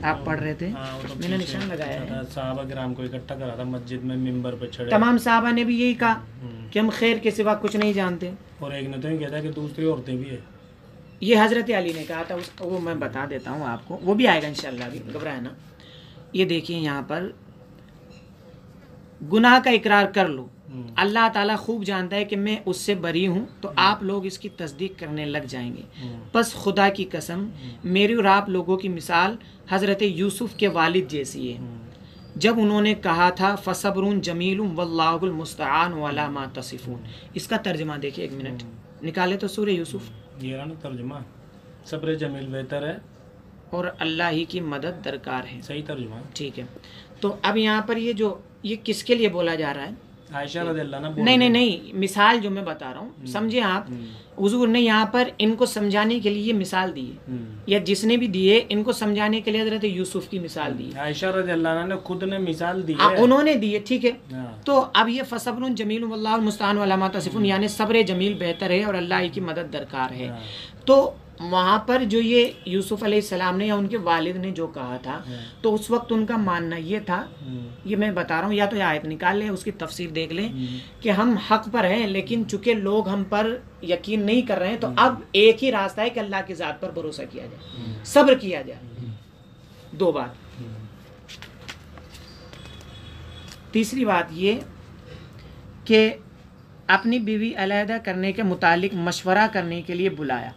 आप पढ़ रहे थे? हाँ, तो मैंने निशान लगाया है। साहबा ग्राम को इकट्ठा करा था मस्जिद में मिंबर पे चढ़े। तमाम साहबा ने भी यही कहा हम्म। कि हम खैर के सिवा कुछ नहीं जानते। और एक ने तो ये कहता कि दूसरी औरतें भी है। ये हज़रत अली ने कहा था उस वो मैं बता देता हूँ आपको। वो भी आएगा इंशाल्लाह अभी घबराए ना। ये देखिए यहाँ पर गुनाह का इकरार कर लो। हम्म। अल्लाह ताला खूब जानता है कि मैं उससे बरी हूँ तो आप लोग इसकी तस्दीक करने लग जाएँगे। हम्म। बस खुदा की कसम मेरी और आप लोगों की मिसाल हज़रत यूसुफ के वालिद जैसी है। हम्म। जब उन्होंने कहा था फसबरुन जमील वल्लाहुल मुस्तआन वाला मा तसिफून। इसका तर्जमा देखिए एक मिनट। निकाले तो सूर्य यूसुफ। ये रहा सब्र जमील बेहतर है। और अल्लाह ही की मदद दरकार है। सही तर्जुमा। ठीक है। तो अब यहाँ पर ये जो ये किसके लिए बोला जा रहा है? आयशा नहीं नहीं नहीं मिसाल जो मैं बता रहा हूँ समझे आप? हम्म। हुजूर ने यहाँ पर इनको समझाने के लिए मिसाल दी हम्म। या जिसने भी दिए इनको समझाने के लिए हज़रत यूसुफ की मिसाल दी आयशा ने खुद ने मिसाल दी आ, है। उन्होंने दी है ठीक है? हाँ। तो अब ये फसबर जमील मुस्तान वाला यानी सब्र जमील बेहतर है और अल्लाह की मदद दरकार है। हाँ। तो वहाँ पर जो ये यूसुफ अलैहिस्सलाम ने या उनके वालिद ने जो कहा था तो उस वक्त उनका मानना ये था हम्म। ये मैं बता रहा हूँ या तो ये आयत निकाल लें उसकी तफसीर देख लें कि हम हक पर हैं लेकिन चूँकि लोग हम पर यकीन नहीं कर रहे हैं तो अब एक ही रास्ता है कि अल्लाह की ज़ात पर भरोसा किया जाए सब्र किया जाए। दो बात। तीसरी बात ये कि अपनी बीवी अलहदा करने के मुतालिक मशवरा करने के लिए बुलाया।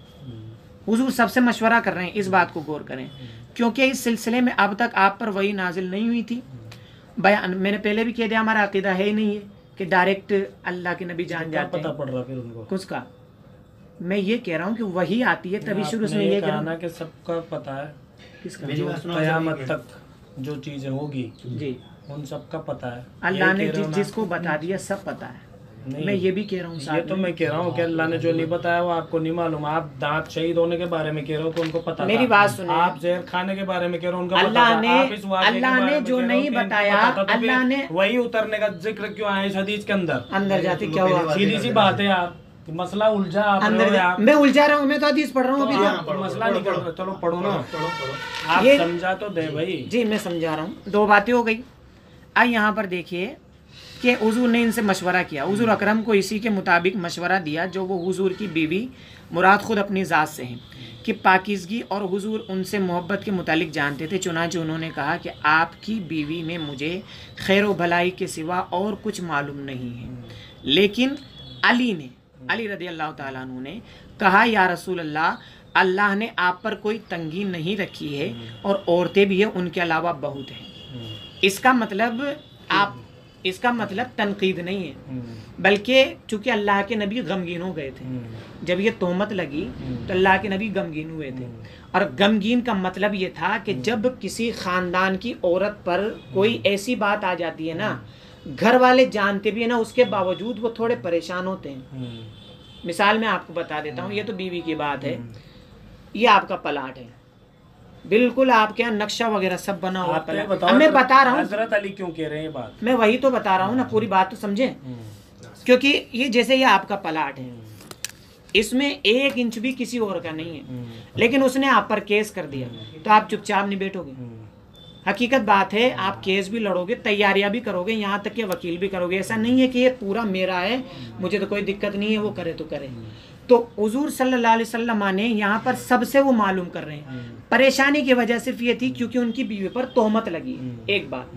हुजूर सबसे मशवरा कर रहे हैं इस बात को गौर करें। क्योंकि इस सिलसिले में अब तक आप पर वही नाजिल नहीं हुई थी। बयान मैंने पहले भी कह दिया हमारा अकीदा है ही नहीं है कि डायरेक्ट अल्लाह के नबी जान जाते पता हैं। पड़ रहा फिर उनको? कुछ का? मैं ये कह रहा हूँ कि वही आती है तभी शुरू से ये ये कह कहा रहा ना हूँ कि सबका पता है किसका? तक जो चीज़ें होगी जी। उन सबका पता है। अल्लाह ने जिसको बता दिया सब पता है। मैं ये भी कह रहा हूँ ये तो मैं। कह रहा हूँ कि अल्लाह ने जो नहीं बताया वो आपको नहीं मालूम। आप दांत शहीद होने के बारे में कह रहे हो कि उनको पता मेरी बात सुनिए। आप जहर खाने के बारे में कह रहे हो उनको अल्लाह ने- अल्लाह ने जो नहीं बताया, तो अल्लाह ने- वही उतरने का ज़िक्र क्यों आया इस हदीस के अंदर? अंदर जाते क्या हुआ? सीधी सी बात है आप मसला उलझा आप अंदर जा- मैं उलझा रहा हूँ मैं तो हदीस पढ़ रहा हूँ अभी तो तो। मसला नहीं कर रहे चलो पढ़ो ना। पढ़ो पढ़ो आप समझा तो दे भाई। जी मैं समझा रहा हूँ। दो बातें हो गई। अब यहाँ पर देखिए कि हुजूर ने इनसे मशवरा किया। हुजूर अकरम को इसी के मुताबिक मशवरा दिया जो वो हुजूर की बीवी मुराद खुद अपनी ज़ात से हैं कि पाकिजगी और हुजूर उनसे मोहब्बत के मुतालिक जानते थे। चुनाच उन्होंने कहा कि आपकी बीवी में मुझे खैर व भलाई के सिवा और कुछ मालूम नहीं है। लेकिन अली ने अली रदी अल्लाह अन्हु ने कहा या रसूल अल्लाह अल्लाह ने आप पर कोई तंगी नहीं रखी है और औरतें भी हैं उनके अलावा बहुत हैं। इसका मतलब आप इसका मतलब तनकीद नहीं है। बल्कि चूँकि अल्लाह के नबी गमगीन हो गए थे। जब ये तोहमत लगी तो अल्लाह के नबी गमगीन हुए थे। और गमगीन का मतलब ये था कि जब किसी खानदान की औरत पर कोई ऐसी बात आ जाती है ना घर वाले जानते भी है ना उसके बावजूद वो थोड़े परेशान होते हैं। मिसाल मैं आपको बता देता हूँ ये तो बीवी की बात है। ये आपका प्लाट है। बिल्कुल आपके यहाँ नक्शा वगैरह सब बना हुआ तो प्लाट बताओ मैं बता रहा हूँ। हज़रत अली क्यों कह रहे हैं बात? मैं वही तो बता रहा हूँ ना पूरी बात तो समझे? क्योंकि ये जैसे ये आपका प्लाट है। इसमें एक इंच भी किसी और का नहीं है। लेकिन उसने आप पर केस कर दिया। तो आप चुपचाप नहीं बैठोगे। हकीकत बात है आप केस भी लड़ोगे तैयारियाँ भी करोगे यहाँ तक कि वकील भी करोगे। ऐसा नहीं है कि ये पूरा मेरा है मुझे तो कोई दिक्कत नहीं है वो करे तो करे। तो हुजूर सल्लल्लाहु अलैहि वसल्लम ने यहाँ पर सबसे वो मालूम कर रहे हैं। परेशानी की वजह सिर्फ़ ये थी क्योंकि उनकी बीवी पर तोहमत लगी एक बात।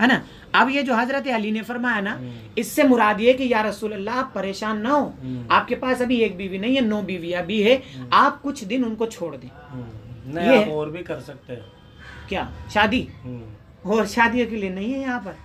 है ना? अब ये जो हज़रत अली ने फरमाया ना इससे मुराद ये कि या रसूल अल्लाह आप परेशान ना हो। आपके पास अभी एक बीवी नहीं है नौ बीवियाँ भी है। आप कुछ दिन उनको छोड़ दें। नहीं ये आप और भी कर सकते हैं। क्या? शादी? और शादियों के लिए नहीं है यहाँ पर?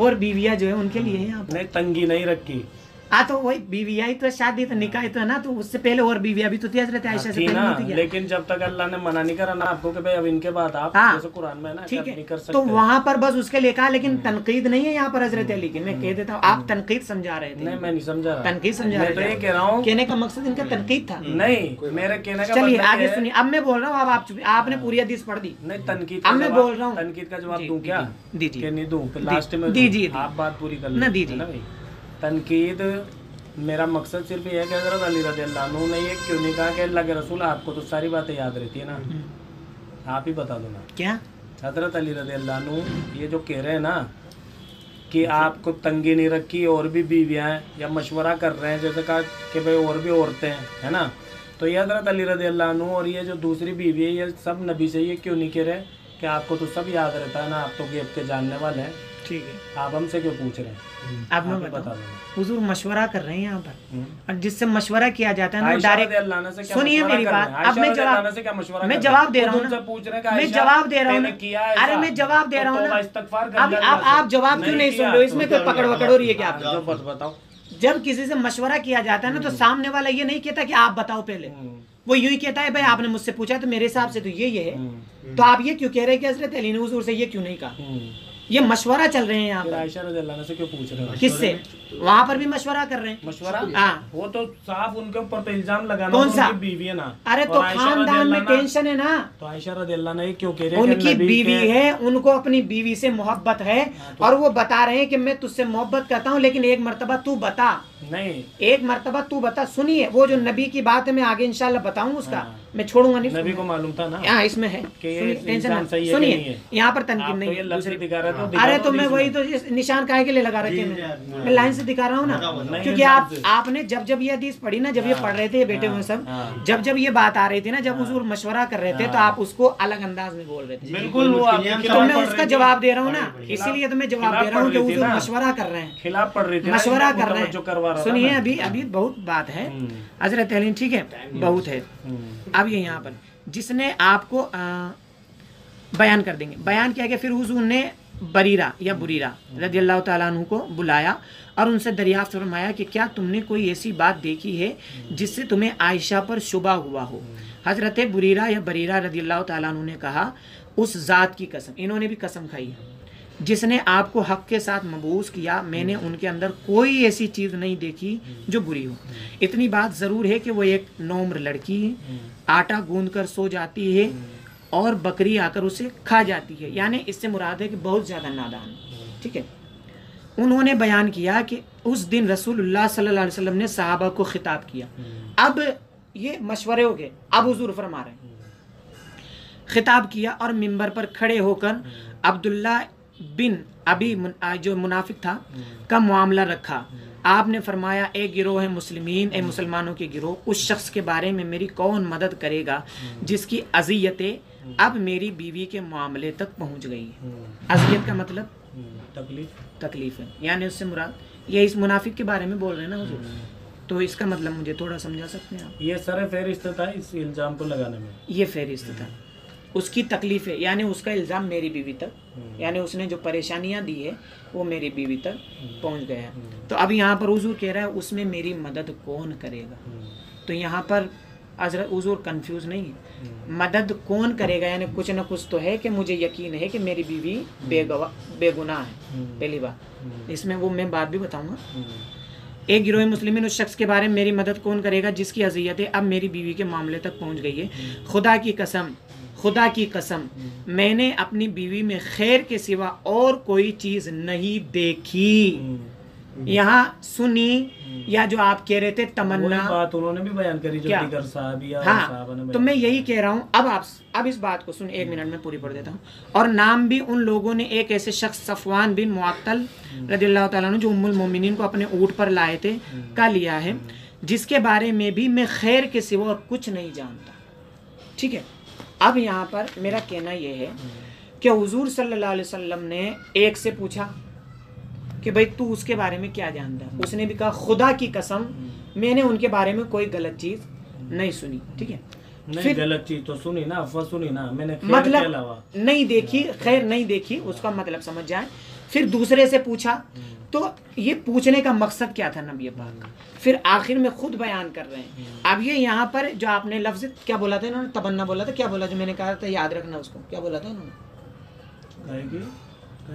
और बीवियाँ जो है उनके लिए है यहाँ पर? नहीं तंगी नहीं रखी। आ तो वही बीवियाँ ही तो शादी तो निकाह तो है ना तो उससे पहले और बीवियाँ भी तो थी हज़रत आयशा से पहले नहीं लेकिन जब तक अल्लाह ने मना नहीं करा ना आपको कि भाई अब इनके बाद आप हाँ। जैसे कुरान में ना ठीक नहीं कर है सकते। तो वहाँ पर बस उसके लिए कहा लेकिन तनकीद नहीं है यहाँ पर हज़रत अली की। मैं कह देता हूँ आप तनकीद समझा रहे नहीं थे मैं नहीं समझा रहा। तनकीद समझा तो रहे ये थे। कह रहा हूँ कहने का मकसद इनका तनकीद था। नहीं मेरे कहने का चलिए मतलब आगे सुनिए। अब मैं बोल रहा हूँ अब आप आपने पूरी हदीस पढ़ दी। नहीं तनकीद अब मैं बोल रहा हूँ। तनकीद का जवाब दूँ क्या? दीजिए। नहीं दूँ लास्ट में दीजिए, आप बात पूरी कर ना, दीजिए। तनकीद मेरा मकसद सिर्फ़ यह है कि हज़रत अली रज़ी ने ये क्यों नहीं कहा कि अल्लाह के रसूल आपको तो सारी बातें याद रहती है ना? हम्म। आप ही बता दो ना। क्या? हज़रत अली रज़ी अल्लाह ये जो कह रहे हैं ना कि आपको तंगी नहीं रखी और भी बीवियाँ हैं या मशवरा कर रहे हैं जैसे कहा कि भाई और भी औरतें हैं है ना? तो ये हज़रत अली रज़ी अल्लाह और ये जो दूसरी बीवी है ये सब नबी से ये क्यों नहीं कह रहे कि आपको तो सब याद रहता है ना? आप तो गेब के जानने वाले हैं। ठीक है। आप हमसे क्यों पूछ रहे हैं? अब मैं आप ही बता हुजूर मशवरा कर रहे हैं यहाँ पर। हम्म। और जिससे मशवरा किया जाता है ना डायरेक्ट अल्लाह अन्हा से क्या सुनिए मेरी बात। अब मैं जवाब मैं जवाब दे रहा हूँ हैं मैं जवाब दे रहा हूँ किया ऐसा? अरे मैं जवाब दे तो रहा हूँ अब आप। आप जवाब क्यों नहीं सुन रहे हो? इसमें तो कोई पकड़ वकड़ हो रही है क्या बत बताओ। जब किसी से मशवरा किया जाता है ना तो सामने वाला ये नहीं कहता कि आप बताओ पहले। हम्म, वो यू ही कहता है भाई आपने मुझसे पूछा तो मेरे हिसाब से तो ये ये है। हम्म, तो आप ये क्यों कह रहे हैं कि हज़रत अली ने हुजूर से ये क्यों नहीं कहा? हम्म। ये मशवरा चल रहे हैं यहाँ किस पर। से क्यों पूछ रहे हो? किससे? वहाँ पर भी मशवरा कर रहे हैं। मशवरा? हाँ। वो तो साफ़ उनके ऊपर तो इल्ज़ाम लगाना कौन सा? बीवी है ना। अरे तो खानदान में टेंशन है ना। तो आयशा रज़ी ने क्यों कह रही उनकी बीवी है उनको अपनी बीवी से मोहब्बत है। और वो बता रहे हैं कि मैं तुझसे मोहब्बत करता हूँ लेकिन एक मरतबा तू बता। नहीं। एक मरतबा तू बता सुनिए वो जो नबी की बात है मैं आगे इंशाल्लाह बताऊँ उसका। हाँ। मैं छोड़ूँगा नहीं। नबी को मालूम था ना? यहाँ इसमें है। सुनिए, टेंशन है है? यहाँ पर आप तनकीद तो नहीं ये है। दिखा रहे थे, अरे तो मैं वही तो निशान काहे के लिए लगा रखे हैं? मैं लाइन से दिखा रहा हूँ ना? क्योंकि आप आपने जब जब ये हदीस पढ़ी ना जब ये हाँ, पढ़ रहे थे ये बैठे हुए हाँ, सब हाँ। जब जब ये बात आ रही थी ना जब हुजूर मशवरा कर रहे थे तो आप उसको अलग अंदाज में बोल रहे थे। बिल्कुल तो तो मैं उसका जवाब दे रहा हूँ ना। इसीलिए तो मैं जवाब दे रहा हूँ कि। मशवरा कर रहे हैं। खिलाफ पढ़ रही थी मशवरा कर रहे मुतवज्जो करवा सुनिए अभी अभी बहुत बात है। हम्म, हज़रत अली ठीक है? बहुत है। हम्म, अब ये यहाँ पर जिसने आपको आ, बयान कर देंगे। बयान किया कि फिर हुजूर ने बरीरा या बुरीरा रज़ी अल्लाह अन्हु को बुलाया और उनसे दरियाफ्त फरमाया कि क्या तुमने कोई ऐसी बात देखी है जिससे तुम्हें आयशा पर शुबा हुआ हो? हज़रत बुरीरा या बरीरा रज़ी अल्लाह अन्हु ने कहा उस ज़ात की कसम। इन्होंने भी कसम खाई है। जिसने आपको हक के साथ मबूस किया मैंने उनके अंदर कोई ऐसी चीज़ नहीं देखी जो बुरी हो। इतनी बात ज़रूर है कि वो एक नोम्र लड़की है आटा गूंद कर सो जाती है और बकरी आकर उसे खा जाती है। यानी इससे मुराद है कि बहुत ज़्यादा नादान। ठीक है? उन्होंने बयान किया कि उस दिन रसूलुल्लाह सल्लल्लाहु अलैहि वसल्लम ने साहबा को खिताब किया। अब ये मशवरे हो गए। अब हजूर फरमा रहे हैं। खिताब किया और मिंबर पर खड़े होकर अब्दुल्ला बिन अभी मुन- जो मुनाफिक था का मामला रखा। आपने फरमाया ए गिरोह है मुस्लिमीन ए मुसलमानों के गिरोह उस शख्स के बारे में मेरी कौन मदद करेगा? जिसकी अजियतें अब मेरी बीवी के मामले तक पहुँच गई है। अजियत का मतलब? तकलीफ़? तकलीफ़ है। यानी उससे मुराद ये इस मुनाफिक के बारे में बोल रहे हैं ना हुजूर? तो इसका मतलब मुझे थोड़ा समझा सकते हैं आप? ये सर फहरिस्त था इस इल्ज़ाम को लगाने में। ये फहरिस्त था। उसकी तकलीफ़ है यानी उसका इल्ज़ाम मेरी बीवी तक यानी उसने जो परेशानियाँ दी है वो मेरी बीवी तक पहुँच गया तो अब यहाँ पर हुजूर कह रहा है उसमें मेरी मदद कौन करेगा? तो यहाँ पर हज़रत हुजूर कंफ्यूज नहीं है। मदद कौन करेगा? यानी कुछ ना कुछ तो है कि मुझे यकीन है कि मेरी बीवी बेगवा बेगुनाह है पहली बात। इसमें वो मैं बात भी बताऊँगा। एक गिरोह मुस्लिम उस शख्स के बारे में मेरी मदद कौन करेगा जिसकी अजियतें अब मेरी बीवी के मामले तक पहुँच गई है। खुदा की कसम खुदा की कसम मैंने अपनी बीवी में खैर के सिवा और कोई चीज़ नहीं देखी। यहाँ सुनी या जो आप कह रहे थे तमन्ना। बात उन्होंने भी बयान करी जो? दिगर साहबा ने हाँ तो मैं यही कह रहा हूँ अब आप अब इस बात को सुन एक मिनट में पूरी पढ़ देता हूँ। और नाम भी उन लोगों ने एक ऐसे शख्स सफवान बिन मुअत्तल रदिल्लाहु ताला अन्हु जो उम्मुल मोमिनीन को अपने ऊँट पर लाए थे का लिया है जिसके बारे में भी मैं खैर के सिवा और कुछ नहीं जानता। ठीक है? अब यहाँ पर मेरा कहना यह है कि हुजूर सल्लल्लाहु अलैहि वसल्लम ने एक से पूछा कि भाई तू उसके बारे में क्या जानता है? उसने भी कहा खुदा की कसम मैंने उनके बारे में कोई गलत चीज़ नहीं सुनी। ठीक है? नहीं गलत चीज़ तो सुनी ना अफवाह सुनी ना मैंने मतलब नहीं देखी खैर नहीं देखी उसका मतलब समझ जाए। फिर दूसरे से पूछा तो ये पूछने का मकसद क्या था नबी पाक का? फिर आखिर में खुद बयान कर रहे हैं। अब ये यहाँ पर जो आपने लफ्ज क्या बोला था इन्होंने? तमन्ना बोला था? क्या बोला जो मैंने कहा था याद रखना उसको। क्या बोला था इन्होंने?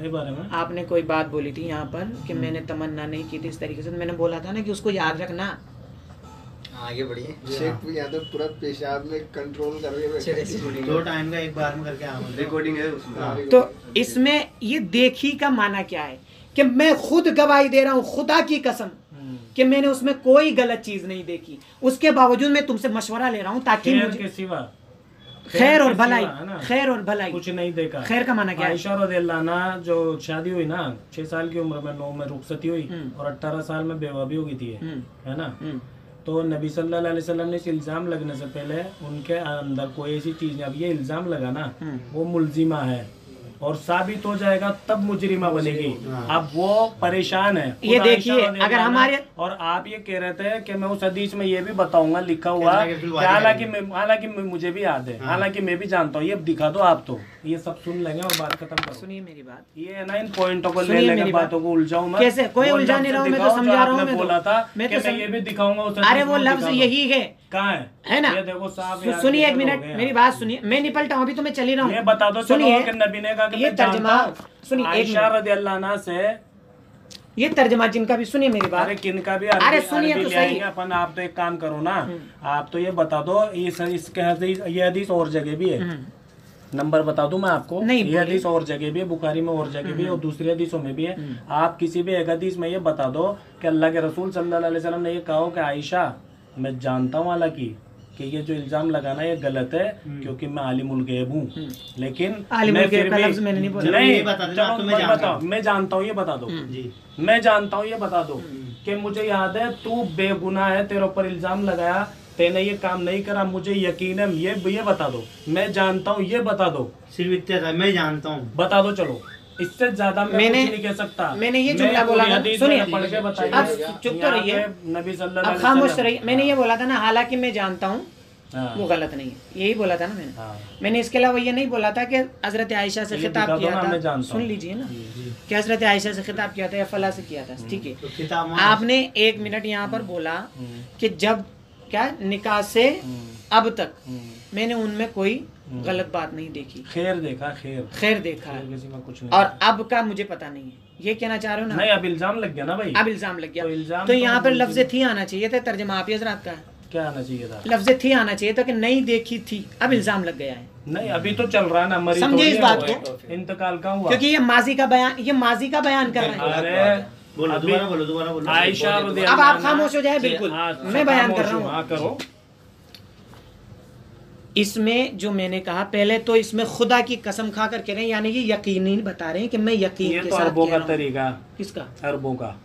बारे में? आपने कोई बात बोली थी यहाँ पर कि मैंने तमन्ना नहीं की थी इस तरीके से? तो मैंने बोला था ना कि उसको याद रखना। आगे बढ़िए। शेख भी यहाँ तो पूरा पेशाब में कंट्रोल कर रहे हैं। दो टाइम का एक बार में करके रिकॉर्डिंग है उसमें। हाँ, तो इसमें ये देखी का माना क्या है? कि मैं खुद गवाही दे रहा हूँ खुदा की कसम कि मैंने उसमें कोई गलत चीज़ नहीं देखी। उसके बावजूद मैं तुमसे मशवरा ले रहा हूँ ताकि खैर मुझे खैर और भलाई। खैर और भलाई। कुछ नहीं देखा। खैर का माना क्या? है आयशा जो शादी हुई ना छह साल की उम्र में नौ में रुखसती हुई हम्म। और अट्ठारह साल में बेवा भी हो गई थी हम्म, है ना? हम्म, तो नबी सल्लल्लाहु अलैहि वसल्लम ने इस इल्ज़ाम लगने से पहले उनके अंदर कोई ऐसी चीज़ नहीं अब ये इल्ज़ाम लगा ना हम्म। वो मुलजिमा है। और साबित हो जाएगा तब मुजरिमा बनेगी। अब वो परेशान है। ये देखिए, अगर हमारे- और आप ये कह रहे थे कि मैं उस हदीस में ये भी बताऊँगा लिखा हुआ हालाँकि हालाँकि मुझे भी याद है। हालाँकि मैं भी जानता हूँ। ये दिखा दो आप तो। ये सब सुन लेंगे और बात खत्म करो। सुनिए मेरी बात। ये है ना इन पॉइंटों को ले मेरी बात। को उलझाऊं कैसे? कोई उलझा नहीं रहा हूँ, मैं तो समझा रहा हूँ, तो- बोला था मैं कि तो ये भी दिखाऊँगा उस अरे वो लफ्ज यही है। कहाँ है? है ना? देखो साहब सुनिए एक मिनट मेरी बात सुनिए। मैं निपलता हूँ अभी तो मैं चली ही रहा हूँ। बता दो चलो सुनिए। नबी ने कहा ये तर्जमा सुनिए से ये तर्जमा जिनका भी सुनिए मेरी बात। अरे किनका भी अरे सुनिए तो सही। अपन आप तो एक काम करो ना आप तो ये बता दो इस इसके हदीस ये हदीस और जगह भी है। नंबर बता दूँ मैं आपको? नहीं, ये हदीस और जगह भी है बुखारी में और जगह भी है और दूसरी हदीसों में भी है। आप किसी भी एक हदीस में ये बता दो कि अल्लाह के रसूल सल्लल्लाहु अलैहि वसल्लम ने ये कहा कि आयशा मैं जानता हूँ हालाँकि कि ये जो इल्ज़ाम लगाना ये गलत है क्योंकि मैं आलिमुल गैब हूँ। लेकिन मैं फिर भी- मैंने नहीं बोला। नहीं ये बता देना, चलो, मैं जानता बताओ हूँ। मैं जानता हूँ ये बता दो। मैं जानता हूँ ये बता दो कि मुझे याद है तू बेगुनाह है तेरे ऊपर इल्ज़ाम लगाया तेने ये काम नहीं करा मुझे यकीन है ये ये बता दो। मैं जानता हूँ ये बता दो। सिर्फ़ इतना मैं जानता हूँ। बता दो चलो। इससे ज़्यादा मैं मैंने- नहीं कह सकता। मैंने ये जुमला बोला था। सुनिए। अब चुप तो रहिए। नबी सल्लल्लाहु अब अलैहि खामोश रहिए। मैंने ये बोला था ना हालाँकि मैं जानता हूँ हाँ। वो गलत नहीं है। यही बोला था ना मैंने। हाँ। मैंने इसके अलावा ये नहीं बोला था कि हज़रत आयशा से खिताब किया था। सुन लीजिए ना। कि हज़रत आयशा से खिताब किया था या फला से किया था। ठीक है। तो आपने एक मिनट यहाँ पर बोला कि जब क्या निकाह से अब तक मैंने उनमें कोई गलत बात नहीं देखी। खैर देखा खैर। खैर देखा। खैर किसी में कुछ नहीं और अब का मुझे पता नहीं है। ये कहना चाह रहे हो ना? नहीं अब इल्ज़ाम लग गया ना भाई। अब इल्ज़ाम लग गया। तो इल्ज़ाम तो तो यहाँ पर लफ्ज थी आना चाहिए था तर्जमा आप हजरात का। क्या आना चाहिए था? लफ्ज थी आना चाहिए था कि नहीं देखी थी अब इल्ज़ाम लग गया है। नहीं अभी तो चल रहा है ना मरी समझे इस बात को? इंतकाल का हुआ। क्योंकि ये माजी का बयान ये माजी का बयान कर रहे हैं। बोलो दोबारा बोलो दोबारा बोलो। आयशा अब आप खामोश हो जाए बिल्कुल। हाँ, मैं बयान कर रहा हूँ, हूँ। हाँ करो। इसमें जो मैंने कहा पहले तो इसमें खुदा की कसम खा कर कह रहे हैं यानी ये यकीनी बता रहे हैं कि मैं यकीन ये के तो साथ अरबों का तरीका। किसका? अरबों का।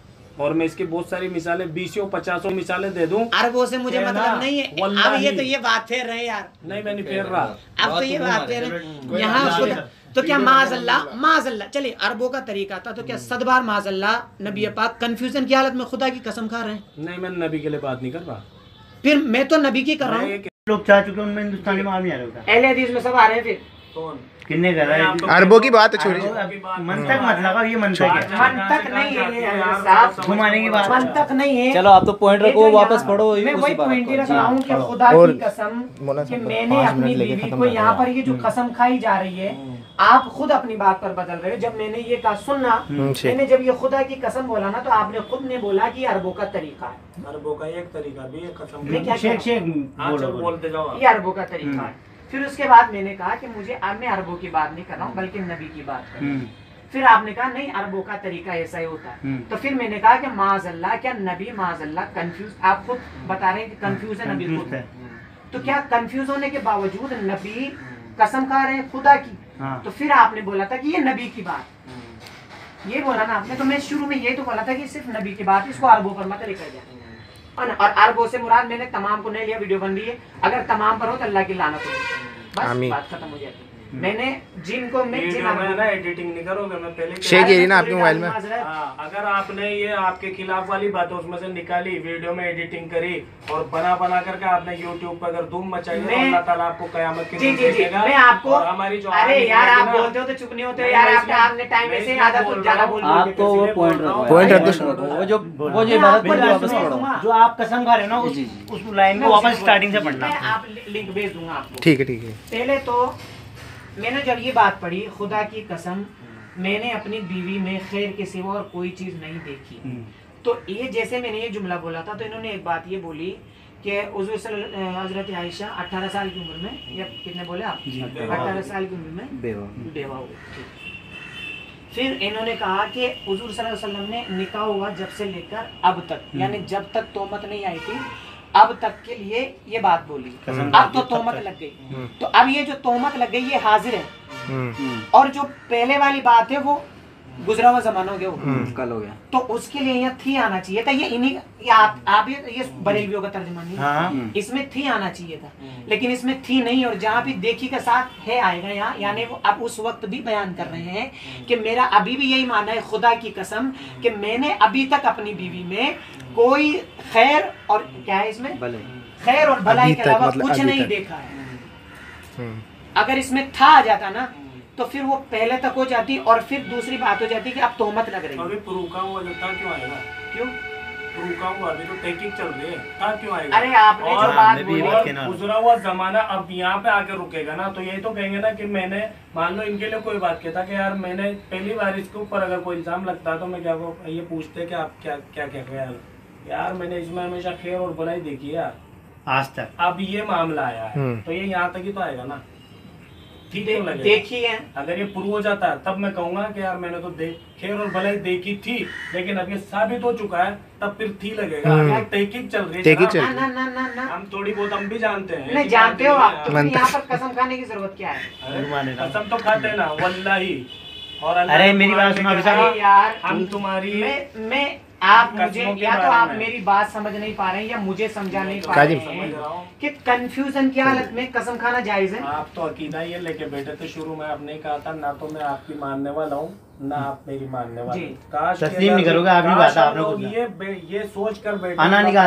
और मैं इसकी बहुत सारी मिसालें बीसों पचासों मिसालें दे दूँ। अरबों से मुझे मतलब नहीं है। अब ये तो ये बात फेर रहे यार। नहीं मैं फेर रहा। अब तो ये बात फेर कोई यहाँ खुदा तो क्या माजल्ला माजल्ला चलिए अरबों का तरीका था तो क्या सदबार माजल्ला नबी पाक कंफ्यूजन की हालत में खुदा की कसम खा रहे हैं? नहीं मैं नबी के लिए बात नहीं कर रहा। फिर मैं तो नबी की कर रहा हूँ। लोग चाह चुके हैं, उनमें हिंदुस्तानी माल नहीं आ रहा होगा अहले हदीस में सब आ रहे हैं फिर। कौन? किन्ने कर रहा मैं है अरबों की बात है छोड़ी मंतक मत लगा ये मंतक है। मंतक नहीं है ये साहब घुमाने की बात मंतक नहीं है। चलो आप तो पॉइंट रखो वापस पढ़ो मैं वही पॉइंट ही। रख रहा हूँ कि खुदा की कसम कि मैंने अपनी बीवी को यहाँ पर ये जो कसम खाई जा रही है आप खुद अपनी बात पर बदल रहे हो। जब मैंने ये कहा सुनना हम्म, मैंने जब ये खुदा की कसम बोला ना तो आपने खुद ने बोला कि अरबों का तरीका है। अरबों का एक तरीका भी कसम मैं क्या शेख शेख हाँ? बोलते जाओ ये अरबों का तरीका है। फिर उसके बाद मैंने कहा कि मुझे अब मैं अरबों की बात नहीं कर रहा हूँ बल्कि नबी की बात कर रहा हूँ। हम्म, फिर आपने कहा नहीं अरबों का तरीका ऐसा ही होता है। हम्म। तो फिर मैंने कहा कि माजल्ला क्या नबी माजल्ला कंफ्यूज आप खुद बता रहे हैं कि कंफ्यूज है नबी खुद? तो क्या कंफ्यूज होने के बावजूद नबी कसम खा रहे हैं खुदा की? हाँ। तो फिर आपने बोला था कि ये नबी की बात। ये बोला ना आपने तो मैं शुरू में ये तो बोला था कि सिर्फ़ नबी की बात इसको अरबों पर मत लेकर जाए और और अरबों से मुराद मैंने तमाम को नहीं लिया वीडियो बन रही है। अगर तमाम पर हो तो अल्लाह की लानत हो बस बात खत्म हो जाती है। मैंने जिनको मैं ना एडिटिंग नहीं करोगे मैं पहले शेख कह- ना आपके मोबाइल में। हाँ, अगर आपने ये आपके खिलाफ वाली बात उसमें से निकाली वीडियो में एडिटिंग करी और बना बना करके आपने यूट्यूब पर अगर धूम मचाई तो अल्लाह ताला आपको कयामत के दिन जी जी देखेगा। मैं आपको हमारी जो अरे यार आप बोलते हो तो चुप नहीं होते यार आपने आपने टाइम ऐसे इसलिए ज़्यादा बोल कुछ ज़्यादा बोल आप तो वो पॉइंट रखो। पॉइंट रखो वो जो वो जो इबादत वापस पढ़ो जो आप कसम खा रहे हो ना उस लाइन मैं को वापस स्टार्टिंग से पढ़ना। आप लिंक भेज दूँगा आपको। ठीक है ठीक है। पहले तो मैंने जब ये बात पढ़ी खुदा की कसम मैंने अपनी बीवी में खैर के सिवा और कोई चीज़ नहीं देखी। तो ये जैसे मैंने ये जुमला बोला था तो इन्होंने एक बात ये बोली कि हुजूर हज़रत आयशा 18 साल की उम्र में या कितने बोले आप? अठारह साल की उम्र में? बेवा। बेवा हो फिर इन्होंने कहा कि हजूर सल्लल्लाहु अलैहि वसल्लम ने निकाह हुआ जब से लेकर अब तक। यानी जब तक तोमत नहीं आई थी अब तक के लिए ये बात बोली। अब तो तक। लग गई। तो अब ये जो तोहमत लग गई ये हाजिर है। हम्म, और जो पहले वाली बात है वो गुजरा हुआ जमाना हो गया वो कल हो गया। तो उसके लिए यहाँ थी आना चाहिए था ये इन्हीं ये आप आप ये ये बरेलवियों का तर्जमा नहीं हाँ। इसमें थी आना चाहिए था लेकिन इसमें थी नहीं और जहाँ भी देखी का साथ है आएगा यहाँ। यानी वो अब उस वक्त भी बयान कर रहे हैं कि मेरा अभी भी यही मानना है खुदा की कसम कि मैंने अभी तक अपनी बीवी में कोई खैर और क्या है इसमें? खैर और भलाई के अलावा मतलब कुछ नहीं देखा है। हम्म। अगर इसमें था आ जाता ना तो फिर वो पहले तक हो जाती और फिर दूसरी बात हो जाती कि अब तोहमत लग रही अभी प्रूव हुआ जो था क्यों आएगा? क्यों? प्रूव हुआ अभी तो टेकिंग चल रही है था क्यों आएगा? अरे आपने जो बात बोली। और गुजरा हुआ जमाना अब यहाँ पे आके रुकेगा ना तो यही तो कहेंगे ना कि मैंने मान लो इनके लिए कोई बात कहता कि यार मैंने पहली बार इसके ऊपर अगर कोई इल्ज़ाम लगता तो मैं क्या वो ये पूछते कि आप क्या क्या क्या क्या यार? मैंने इसमें हमेशा खैर और बुराई देखी यार। आज तक। अब ये मामला आया है हम्म। तो ये यहाँ तक ही तो आएगा ना। ठीक दे, क्यों देखी है। अगर ये प्रूव हो जाता है तब मैं कहूँगा कि यार मैंने तो देख खैर और भलाई देखी थी लेकिन अब ये साबित हो चुका है तब फिर थी लगेगा। हम्म। टेकिंग चल रही है चल ना ना ना ना ना। हम थोड़ी बहुत हम भी जानते हैं। नहीं जानते हो आप तो यहाँ पर कसम खाने की ज़रूरत क्या है? अरे, कसम तो खाते हैं ना वल्लाही। और अरे, मेरी बात सुनो, यार हम तुम्हारी मैं मैं आप मुझे या तो आप मेरी बात समझ नहीं पा रहे हैं या मुझे समझा नहीं पा रहे हैं। कि कंफ्यूजन की हालत में कसम खाना जायज़ है? आप तो अकीदा ये लेके बैठे थे शुरू में आपने कहा था ना तो मैं आपकी मानने वाला हूँ ना आप मेरी मानने वाले काश तस्लीम नहीं करोगे, आप ही बात लोग। ये ये सोच कर बैठे।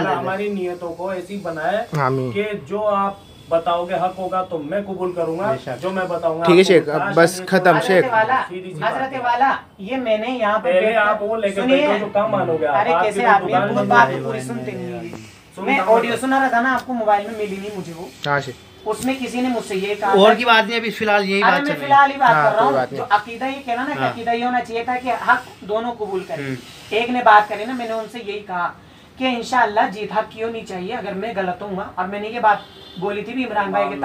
हमारी नियतों को ऐसी बनाए कि जो आप बताओगे हक होगा तो मैं कबूल करूँगा जो मैं बताऊँगा ठीक है शेख, अब बस ये खत्म, तो- शेख। हज़रत वाला ये मैंने यहाँ पर पहले आप वो लेके सुनिए, बैठो जो काम मानोगे अरे कैसे तो आप ये दुकान बहुत बात पूरी सुनते नहीं मैं ऑडियो सुना रहा था ना आपको मोबाइल में मिली नहीं मुझे वो। हाँ शेख। उसमें किसी ने मुझसे ये कहा और की बात नहीं अभी फ़िलहाल यही बात मैं है। फ़िलहाल ही बात हाँ, कर रहा हूँ। जो अकीदा ये कहना ना कि हाँ। अकीदा ये होना चाहिए था कि हक दोनों कबूल करें। हम्म। एक ने बात करी ना मैंने उनसे यही कहा। कि इंशाल्लाह जीत हक की होनी चाहिए अगर मैं गलत हूँ और मैंने ये बात बोली थी भी इमरान भाई के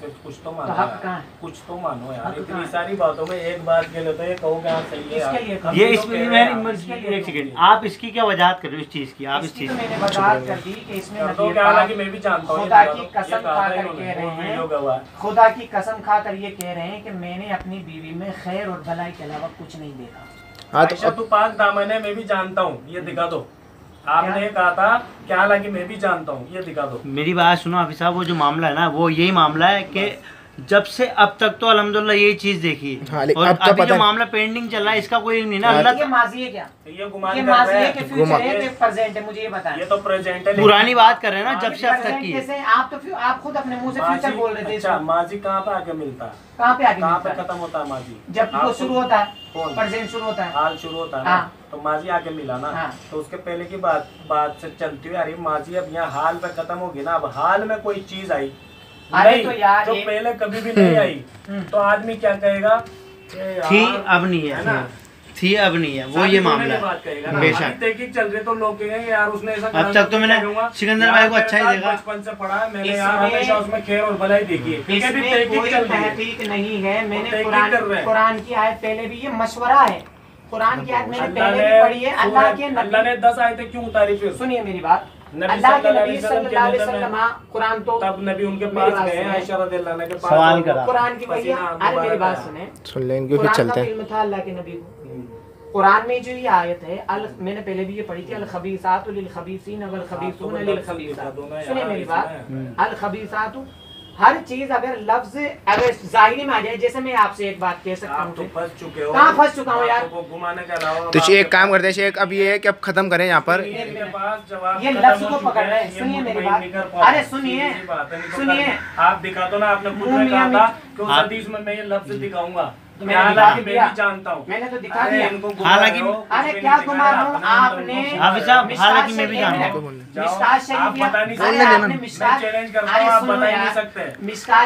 फिर कुछ तो मानो तो हक यार। कहाँ कुछ तो मानो यार इतनी सारी बातों में एक बात के लिए तो ये कहो कि हाँ सही है। ये तो इसमें हैं एक तो- सेकंड। आप इसकी क्या वजाहत कर रहे हो इस चीज़ की? आप इस चीज़ तो मैंने वजाहत कर दी कि इसमें क्या मैं भी जानता हूँ खुदा की कसम खा कर कह रहे हैं। खुदा की कसम खा कर ये कह रहे हैं कि मैंने अपनी बीवी में खैर और भलाई के अलावा कुछ नहीं देखा। हाँ तो तू पाक दामन है मैं भी जानता हूँ ये दिखा दो। आपने कहा था क्या हालाँकि मैं भी जानता हूँ ये दिखा दो। मेरी बात सुनो अभी साहब वो जो मामला है ना वो यही मामला है कि जब से अब तक तो अल्हम्दुलिल्लाह यही चीज़ देखी। हाँ, और अब का अभी पता जो मामला पेंडिंग चल रहा है इसका कोई नहीं ना हाँ, अल्लाह ये माजी है क्या? ये गुमान ये माजी है। कि फ्यूचर है कि प्रेजेंट है मुझे ये बताएँ। ये तो प्रेजेंट है पुरानी बात कर रहे हैं ना जब से अब तक की। कैसे आप तो फ्यू- आप खुद अपने मुँह से फ्यूचर बोल रहे थे अच्छा माजी कहाँ पे आके मिलता? है कहाँ पे आगे कहाँ पे खत्म होता है माजी? जब वो शुरू होता है प्रेजेंट शुरू होता है। हाल शुरू होता है हाँ। तो माजी आके मिला ना। हाँ। तो उसके पहले की बात बात से चलती हुई अरे माजी अब यहाँ हाल पे खत्म होगी ना। अब हाल में कोई चीज़ आई अरे नहीं, तो यार जो पहले कभी भी नहीं आई हम्म। तो आदमी क्या कहेगा? थी अब नहीं है है ना? थी अब नहीं है वो ये मामला बात बेशक। चल रही तो लोग यार उसने ऐसा अब तक तो मैंने सिकंदर भाई को अच्छा ही देखा। बचपन से पढ़ा है मैंने यार हमेशा उसमें खैर और भलाई देखी है। ठीक है कोई तहकीक नहीं है मैंने। कुरान की आयत पहले भी ये मशवरा है। कुरान की आयत मैंने पहले भी पढ़ी है। अल्लाह के अल्लाह ने दस आयतें क्यों उतारी फिर? सुनिए मेरी बात। अल्लाह के नबी सल्लल्लाहु अलैहि वसल्लम कुरान तो तब नबी उनके पास गए आयशा के पास सवाल करा। कुरान की वही अरे मेरी बात सुने सुन लेंगे फिर चलते हैं। था अल्लाह के नबी को। कुरान में जो ये आयत है अल मैंने पहले भी ये पढ़ी थी अल खबीसात लिल खबीसीन वल खबीसून हाँ, तो लिल खबीसात सुनिए मेरी बात। अल खबीसात हर चीज़ अगर लफ्ज अगर ज़ाहिर में आ जाए जैसे मैं आपसे एक बात कह सकता हूँ तो हूँ फंस चुके हो। कहाँ फंस चुका हूँ यार? तो घुमाने का तो एक काम करते हैं शेख अब ये है कि अब खत्म करें यहाँ पर। इनके पास जवाब ये लफ्ज को पकड़ रहे हैं सुनिए मेरी बात। अरे सुनिए है, सुनिए। आप दिखा दो ना आपने खुद में कहा था कि उस हदीस में मैं ये लफ्ज दिखाऊँगा। तो मैंने हालाँकि मैं भी जानता हूँ। मैंने तो दिखा अरे दिया हालांकि- कुछ अरे क्या घुमा रहा। हूँ आपने हाफिज साहब, हालाँकि मैं भी जानता हूँ।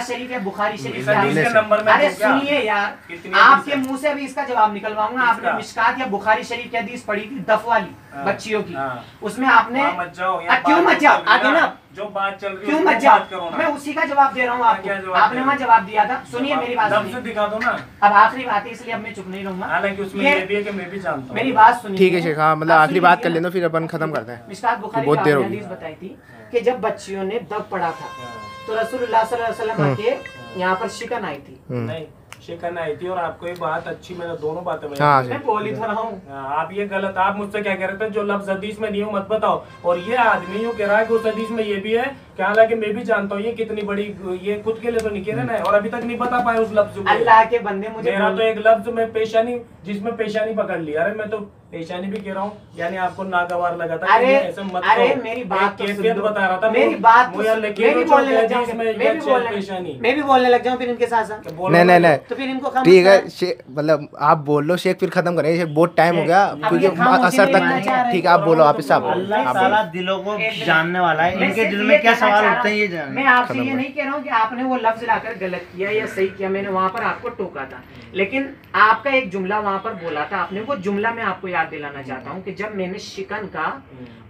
शरीफ या- बुखारी शरीफ अरे तो सुनिए यार। आपके मुँह से भी इसका जवाब निकलवाऊँगा। आपने? मिशकात या बुखारी शरीफ की हदीस पढ़ी थी दफ वाली। बच्चियों की। हाँ। उसमें आपने क्यों मत जाओ? आगे ना जो बात चल रही क्यों मत जाओ? ना। मैं उसी का जवाब दे रहा हूँ आपको। आपने वहाँ जवाब दिया था। सुनिए मेरी बात दिखा दो ना। अब आखिरी बात है इसलिए अब मैं चुप नहीं रहूँगा। हालाँकि उसमें ये- भी है कि मैं भी जानता हूँ। मेरी बात सुनिए। ठीक है शेख हाँ मतलब आखिरी बात कर लेना फिर अपन खत्म करते हैं। बुखारी बहुत देर होगी। बताई थी कि जब बच्चियों ने दब पड़ा था तो रसूलुल्लाह सल्लल्लाहु अलैहि वसल्लम के यहाँ पर शिकन आई थी। हम्म। नहीं। शिकन आई थी और आपको ये बात अच्छी मैंने दोनों बातें मैं हाँ। मैं बोल ही रहा हूँ हाँ, आप ये गलत आप मुझसे क्या कह रहे थे? जो लफ्ज हदीस में नहीं हो मत बताओ। और ये आदमी यूँ कह रहा है कि उस हदीस में ये भी है कि हालाँकि मैं भी जानता हूँ ये कितनी बड़ी ये खुद के लिए तो नहीं कह ना और अभी तक नहीं बता पाए उस लफ्ज को। अल्लाह के बंदे मुझे मेरा तो एक लफ्ज में पेशानी जिसमें पेशानी पकड़ लिया अरे मैं तो पेशानी भी कह रहा हूँ यानी आपको नागवार लगा था अरे ऐसे मत अरे मेरी बात तो कैफियत बता रहा था मेरी बात तो वो यार सुन- लकीर मैं भी बोलने लग जाऊँ मैं भी बोलने पेशानी। मैं भी बोलने लग जाऊँ फिर इनके साथ साथ? नहीं नहीं नहीं। तो फिर इनको ठीक है मतलब आप बोल लो शेख फिर खत्म करें। शेख बहुत टाइम हो गया क्योंकि असर तक ठीक है। आप बोलो आप साहब अल्लाह दिलों को जानने वाला है। इनके दिल में क्या सवाल उठते हैं ये जान। मैं आपसे ये नहीं कह रहा हूँ कि आपने वो लफ्ज लाकर गलत किया या सही किया मैंने वहाँ पर आपको टोका था। लेकिन आपका एक जुमला वहाँ पर बोला था आपने वो जुमला मैं आपको याद दिलाना चाहता हूँ कि जब मैंने शिकन का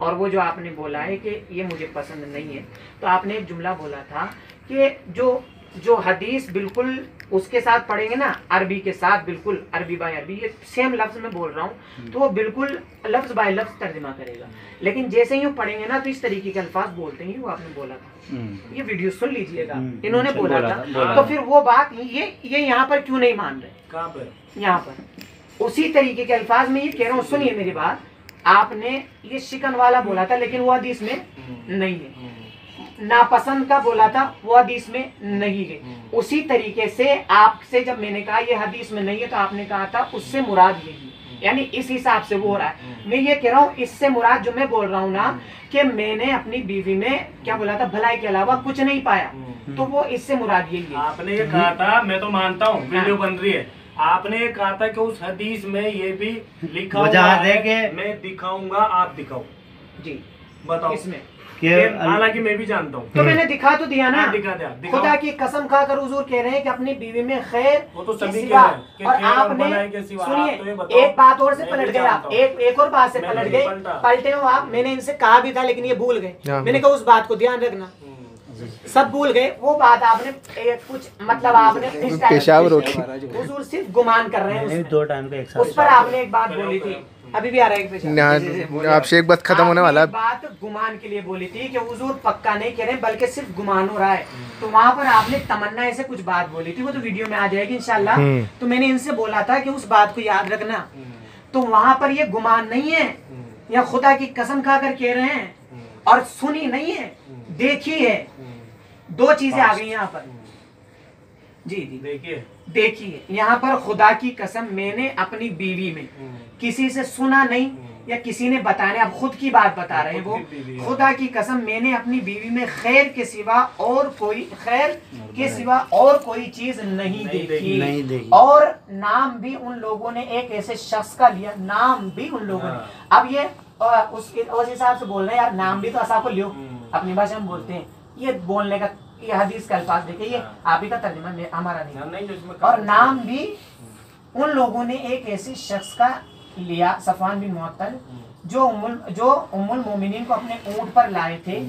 और वो जो आपने बोला है कि ये मुझे पसंद नहीं है तो आपने एक जुमला बोला था कि जो जो हदीस बिल्कुल उसके साथ पढ़ेंगे ना अरबी के साथ बिल्कुल अरबी बाय अरबी ये सेम लफ्ज में बोल रहा हूँ तो वो बिल्कुल लफ्ज बाय लफ्ज तर्जमा करेगा। लेकिन जैसे ही वो पढ़ेंगे ना तो इस तरीके के अल्फाज बोलते हैं वो आपने बोला था। ये वीडियो सुन लीजिएगा। हम्म, इन्होंने बोला बोला था। था, बोला तो फिर वो बात ये ये यहाँ पर क्यों नहीं मान रहे? कहाँ पे यहाँ पर। उसी तरीके के अल्फाज में ये कह रहा हूँ सुनिए मेरी बात। आपने ये शिकन वाला बोला था लेकिन वो हदीस में नहीं है। नापसंद का बोला था वो हदीस में नहीं है उसी तरीके से आपसे जब मैंने कहा ये हदीस में नहीं है तो आपने कहा था उससे मुराद यही है। यानी इस हिसाब से वो हो रहा है। मैं ये कह रहा हूँ इससे मुराद जो मैं बोल रहा हूँ ना कि मैंने अपनी बीवी में क्या बोला था भलाई के अलावा कुछ नहीं पाया। तो वो इससे मुराद यही है। आपने ये कहा था मैं तो मानता हूँ वीडियो बन रही है। आपने ये कहा था कि उस हदीस में ये भी लिखा हुआ है है कि- मैं दिखाऊँगा आप दिखाओ। जी बताओ। इसमें। हालाँकि मैं भी जानता हूँ। तो मैंने दिखा तो दिया ना। हाँ, दिखा दिया। खुदा की कसम खाकर हुजूर कह रहे हैं कि अपनी बीवी में खैर वो तो के सभी सिवा कह रहे हैं और आपने तो सुनिए एक बात और से पलट आप एक एक और बात से पलट गए। पलटे। हो आप मैंने इनसे कहा भी था लेकिन ये भूल गए। हाँ। मैंने कहा उस बात को ध्यान रखना। सब भूल गए। वो बात आपने एक कुछ मतलब आपने पेशाब रोकी। हुजूर सिर्फ़ गुमान कर रहे हैं दो टाइम का एक साथ उस पर आपने एक बात बोली थी। अभी भी आ रहा है एक आप शेख बस खत्म होने वाला बात गुमान के लिए बोली थी कि हुजूर पक्का नहीं कह रहे बल्कि सिर्फ़ गुमान हो रहा है। तो वहाँ पर आपने तमन्ना ऐसे कुछ बात बोली थी वो तो वीडियो में आ जाएगी इंशाल्लाह। हम्म। तो मैंने इनसे बोला था कि उस बात को याद रखना। तो वहाँ पर ये गुमान नहीं है या खुदा की कसम खाकर कह रहे हैं और सुनी नहीं है देखी है। दो चीज़ें आ गई यहाँ पर। जी जी। देखिए देखिए यहाँ पर खुदा की कसम मैंने अपनी बीवी में किसी से सुना नहीं या किसी ने बताने अब खुद की बात बता रहे हैं वो खुद की है। कसम मैंने अपनी बीवी में खैर के सिवा और कोई खैर के सिवा और कोई चीज़ नहीं नहीं देखी देखी, नहीं देखी। और नाम भी उन लोगों ने एक ऐसे शख्स का लिया नाम भी उन लोगों ने हाँ। अब ये उसके उस हिसाब से बोल रहे हैं यार नाम भी तो ऐसा को लियो हम्म। अपनी भाषा में बोलते हैं ये बोलने का ये हदीस का अल्फाज देखिए ये हाँ। आप ही का तर्जुमा हमारा नहीं इसमें और नाम भी उन लोगों ने एक ऐसे शख्स का लिया सफान बिन मुअत्तल जो उम्मुल जो उम्मुल मोमिनीन को अपने ऊँट पर लाए थे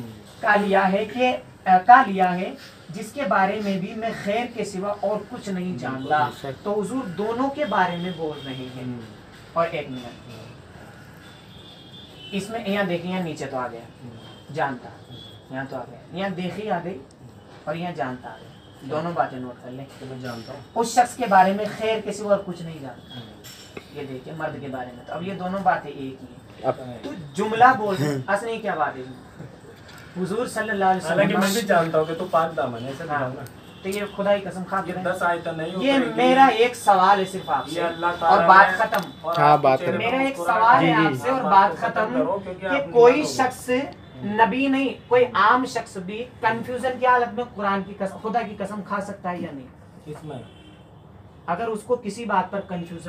का लिया है कि का लिया है जिसके बारे में भी मैं खैर के सिवा और कुछ नहीं जानता। तो हुजूर दोनों के बारे में बोल रहे हैं। और एक मिनट। इसमें यहाँ देखिए यहाँ नीचे तो आ गया। जानता। यहाँ तो आ गया। यहाँ देखी आ गई और यहाँ जानता। आ गया दोनों बातें नोट कर लें। तो मैं जानता हूँ। उस शख्स के बारे में खैर के सिवा और कुछ नहीं जानता। ये देखिए मर्द के बारे में तो। अब ये दोनों बातें एक ही हैं। तो जुमला बोल असल में क्या बात है? हुजूर सल्लल्लाहु अलैहि हालाँकि मैं भी जानता हूँ कि तू पाक दामन है ऐसे हाँ, तो ये खुदा की कसम खा ये दस आयत नहीं ये मेरा एक सवाल है सिर्फ़ आपसे। और बात खत्म। हाँ, आप बात खत्म। मेरा एक सवाल है। आपसे और बात बात खत्म कि कोई शख्स नबी नहीं कोई आम शख्स भी कंफ्यूजन की हालत में कुरान की कसम खुदा की कसम खा सकता है या नहीं? इसमें अगर उसको किसी बात पर कंफ्यूज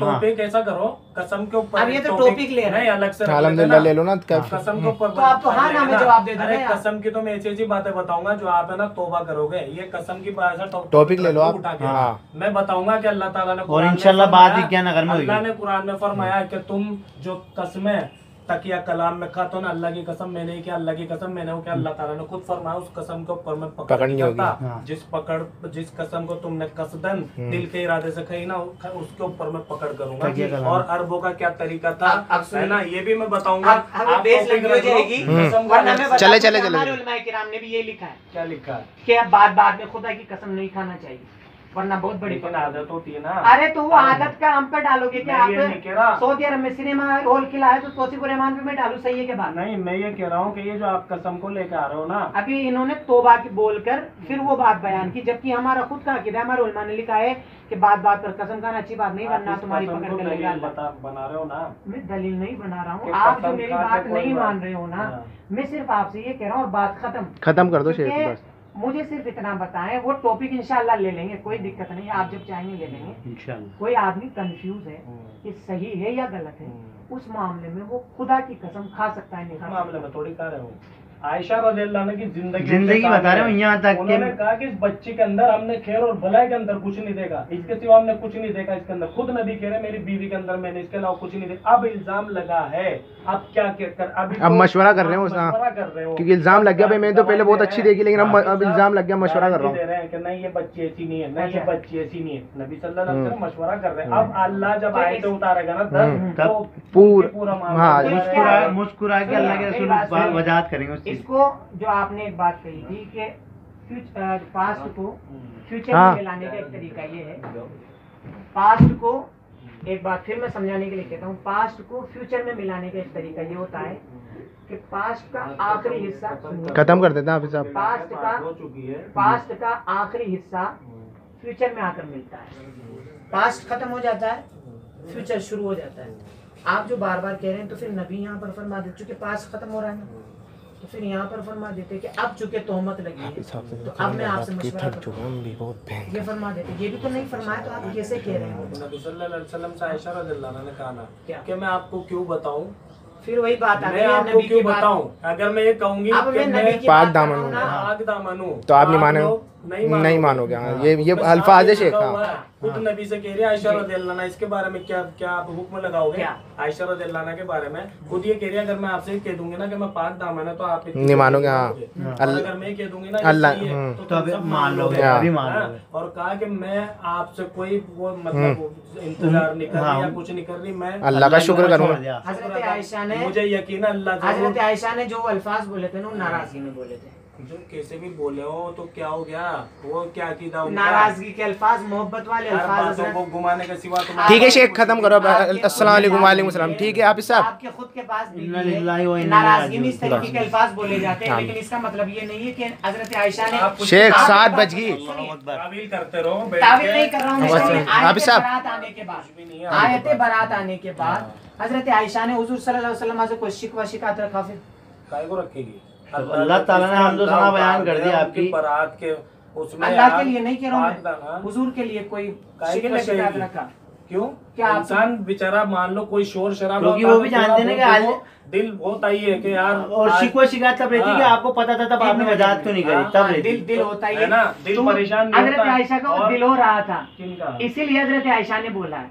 टॉपिक ऐसा करो कसम के ऊपर ये तो टॉपिक ले रहे हैं। अलग से रख ले ना। लो ना कसम के ऊपर तो आप तो हाँ ना जवाब दे अरे कसम की तो मैं ऐसी ऐसी बातें बताऊँगा जो आप है ना तोबा करोगे ये कसम की है टॉपिक ले लो आप। उठा के। हाँ। मैं बताऊँगा कि अल्लाह ताला ने और इंशाल्लाह बात विज्ञान नगर में अल्लाह ने कुरान में फरमाया कि तुम जो कस्में तकिया कलाम में खाते हो ना अल्लाह की कसम मैंने किया अल्लाह की कसम मैंने वो किया अल्लाह ताला ने खुद फरमाया उस कसम के ऊपर मैं पकड़ नहीं। हाँ। जिस पकड़ जिस कसम को तुमने कसदन दिल के इरादे से खाई ना उसके ऊपर मैं पकड़ करूँगा। और अरबों का क्या तरीका था? है ना? ये भी मैं बताऊँगा। अब आप बेस टॉपिक लगी हो रख। लो। जाएगी कसम का वरना मैं बता चले, चले, चले, ने भी ये लिखा है क्या लिखा है? कि बात बात में खुदा की कसम नहीं खाना चाहिए। वरना बहुत बड़ी लेकिन आदत होती है ना। अरे तो वो आदत का हम पर डालोगे रहा। आप सऊदी अरब में सिनेमा हॉल खिला है तो तोसीफ रहमान पे मैं डालू सही है के बाद नहीं मैं ये कह रहा हूँ कि ये जो आप कसम को लेकर आ रहे हो ना। अभी इन्होंने तोबा की बोलकर फिर वो बात बयान की जबकि हमारा खुद का अकीदा हमारे उलमा ने लिखा है कि बात बात पर कसम खाना अच्छी बात नहीं बनना तुम्हारी पकड़ कर लेगा बना रहे हो ना। मैं दलील नहीं बना रहा हूँ आप जो मेरी बात नहीं मान रहे हो ना हाँ। मैं सिर्फ़ आपसे ये कह रहा हूँ और बात खत्म। खत्म कर दो शेख बस। मुझे सिर्फ़ इतना बताएँ वो टॉपिक इंशाल्लाह ले लेंगे कोई दिक्कत नहीं आप जब चाहेंगे ले लेंगे। इंशाल्लाह। कोई आदमी कंफ्यूज है कि सही है या गलत है उस मामले में वो खुदा की कसम खा सकता है नहीं मामले में थोड़ी कह रहे हो। आयशा रजील्लाह की ज़िंदगी ज़िंदगी बता रहे हो यहाँ तक उन्होंने कहा कि इस बच्चे के अंदर हमने खैर और भलाई के अंदर कुछ नहीं देखा। इसके सिवा हमने कुछ नहीं देखा इसके अंदर खुद नबी कह रहे मेरी बीवी के अंदर मैंने इसके अलावा कुछ नहीं देखा। अब इल्ज़ाम लगा है। अब क्या कर अभी अब तो मशवरा कर रहे हो मशवरा कर रहे हो। क्योंकि इल्ज़ाम लग गया भाई मैंने तो पहले बहुत अच्छी देखी लेकिन अब अब इल्ज़ाम लग गया मशवरा कर रहा हूँ। दे रहे हैं कि नहीं ये बच्ची ऐसी नहीं है नहीं ये अच्छा। बच्ची ऐसी नहीं है। नबी सल्लल्लाहु अलैहि हम्म। वसल्लम मशवरा कर रहे हैं। अब अल्लाह जब आए तो उतारेगा ना हम्म, दस तो पूरा हाँ, तैयार मुस्कुरा- मुस्कुरा के अल्लाह के रसूल वजाहत करेंगे इसको जो आपने एक बात कही थी कि पास्ट को फ्यूचर हाँ। में मिलाने का एक तरीका ये है। पास्ट को एक बात फिर मैं समझाने के लिए कहता हूँ पास्ट को फ्यूचर में मिलाने का एक तरीका ये होता है कि पास्ट का आखिरी हिस्सा खत्म कर देते हैं साहब पास्ट का हो चुकी है। पास्ट का आखिरी हिस्सा फ्यूचर में आकर मिलता है। पास्ट खत्म हो जाता है फ्यूचर शुरू हो जाता है। आप जो बार बार कह रहे हैं तो फिर नबी यहाँ पर फरमा दे चूँकि पास्ट खत्म हो रहा है। ना तो फिर यहाँ पर फरमा देते कि अब चूँकि तोहमत लगी है तो अब मैं आपसे मशवरा करता ये फरमा देते ये भी तो नहीं फरमाया तो आप कैसे कह रहे हैं? ने कहा? कि मैं आपको क्यों बताऊँ? फिर वही बात आ मैं है, आपको क्यों की बताऊँ? अगर मैं ये कहूँगी कि मैं मैं नबी की पाक दामन हूँ। दामन तो आप नहीं माने नहीं नहीं मानोगे। मानोगे हाँ ये ये अल्फाज है शेख हाँ खुद नबी से कह रही है आयशा रज़ियल्लाहु इसके बारे में क्या क्या आप हुक्म लगाओगे? आयशा रज़ियल्लाहु के बारे में खुद ये कह रही है अगर मैं आपसे कह दूँगी ना कि मैं पाक दामन है तो आप नहीं मानोगे, हाँ। अगर मैं कह दूँगी ना अल्लाह- है, हम्म। तो तो अभी मान लोगे हाँ। अभी मान हाँ, लोगे और कहा कि मैं आपसे कोई वो मतलब इंतज़ार नहीं कर रही हाँ। या कुछ नहीं कर रही मैं अल्लाह का शुक्र करूँगा। हज़रत आयशा ने मुझे यकीन है अल्लाह हज़रत आयशा ने जो अल्फाज बोले थे ना वो नाराज़गी में बोले थे जो कैसे भी बोले हो तो क्या हो गया वो क्या अकीदा उनका? नाराज़गी के अल्फाज मोहब्बत वाले अल्फाज को घुमाने के सिवा ठीक है शेख खत्म करो है। अस्सलाम वालेकुम वालेकुम सलाम ठीक है हाफिज साहब आपके खुद के पास है। इन्ना नाराज़गी में इस तरीके के अल्फाज बोले जाते हैं हाँ। लेकिन इसका मतलब ये नहीं है कि हज़रत आयशा ने शेख सात बज गई तावील करते रहो तावील नहीं कर रहा हूँ आप साहब। बरात आने के बाद भी नहीं है, आयत। बरात आने के बाद हज़रत आयशा ने हुजूर सल्लल्लाहु अलैहि वसल्लम से कोई शिकवा शिकायत रखा फिर काय को रखेगी तो अल्लाह ताला ने हम तो सना बयान कर दिया आपकी। बारात के उसमें अल्लाह के लिए नहीं कह रहा हूँ मैं। हुजूर के लिए कोई शिकायत रखा। क्यों? क्या इंसान बेचारा मान लो कोई शोर शराब क्योंकि वो भी तो जानते हैं कि आज- दिल बहुत आई है कि यार और शिकवा शिकायत तब रहती है कि हाँ। आपको पता था तब आपने वजाहत क्यों नहीं करी हाँ, तब हाँ, दिल दिल होता ही है ना, दिल तो परेशान हज़रत आयशा का दिल हो रहा था। इसीलिए हज़रत आयशा ने बोला है।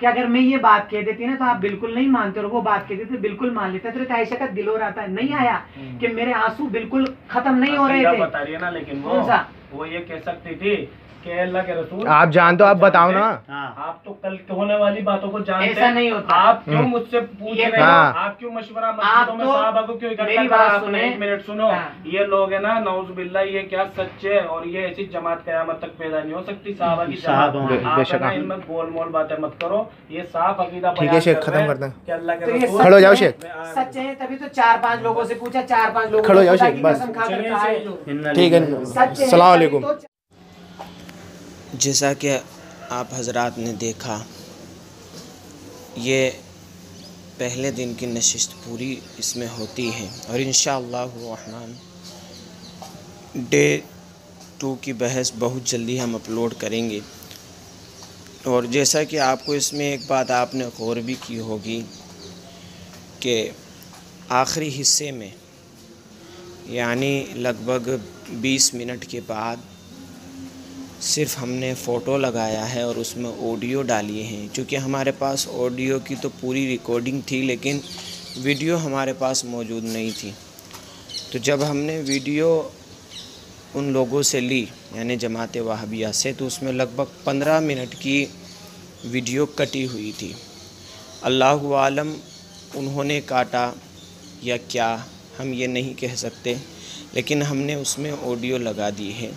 कि अगर मैं ये बात कह देती ना तो आप बिल्कुल नहीं मानते और वो बात कह देते तो बिल्कुल मान लेते। तो आयशा का दिल हो रहा था नहीं आया कि मेरे आँसू बिल्कुल खत्म नहीं हो रहे थे। बता रही है ना लेकिन वो कौन सा? वो ये कह सकती थी कि अल्लाह के रसूल आप जान दो आप बताओ ना हाँ आप तो कल होने वाली बातों को जानते ऐसा हैं। नहीं होता। आप क्यों मुझसे पूछ रहे हो हाँ। आप क्यों मशवरा आप मस्जिदों में तो- साहबा को क्यों इकट्ठा मेरी बात आपने सुने। एक मिनट सुनो हाँ। ये लोग है ना नौज बिल्ला ये क्या सच्चे और ये ऐसी जमात कयामत तक पैदा नहीं हो सकती साहबा की साहबा। इनमें गोल मोल बातें मत करो ये साफ़ अकीदा ठीक है शेख, कर खत्म करते हैं। कि अल्लाह के तो खड़े जाओ शेख। सच है तभी तो चार पाँच लोगों से पूछा चार पाँच लोगों खड़े जाओ शेख, बस। है। ठीक है है सलाम तो जैसा कि आप हजरात ने देखा, ये पहले दिन की नशिस्त पूरी इसमें होती है। और इन रहमान, डे टू की बहस बहुत जल्दी हम अपलोड करेंगे। और जैसा कि आपको इसमें एक बात आपने गौर भी की होगी कि आखिरी हिस्से में, यानी लगभग 20 मिनट के बाद सिर्फ़ हमने फ़ोटो लगाया है और उसमें ऑडियो डालिए हैं। क्योंकि हमारे पास ऑडियो की तो पूरी रिकॉर्डिंग थी, लेकिन वीडियो हमारे पास मौजूद नहीं थी। तो जब हमने वीडियो उन लोगों से ली, यानी जमात वहाबिया से तो उसमें लगभग पंद्रह मिनट की वीडियो कटी हुई थी। अल्लाह आलम, उन्होंने काटा या क्या, हम ये नहीं कह सकते, लेकिन हमने उसमें ऑडियो लगा दी है।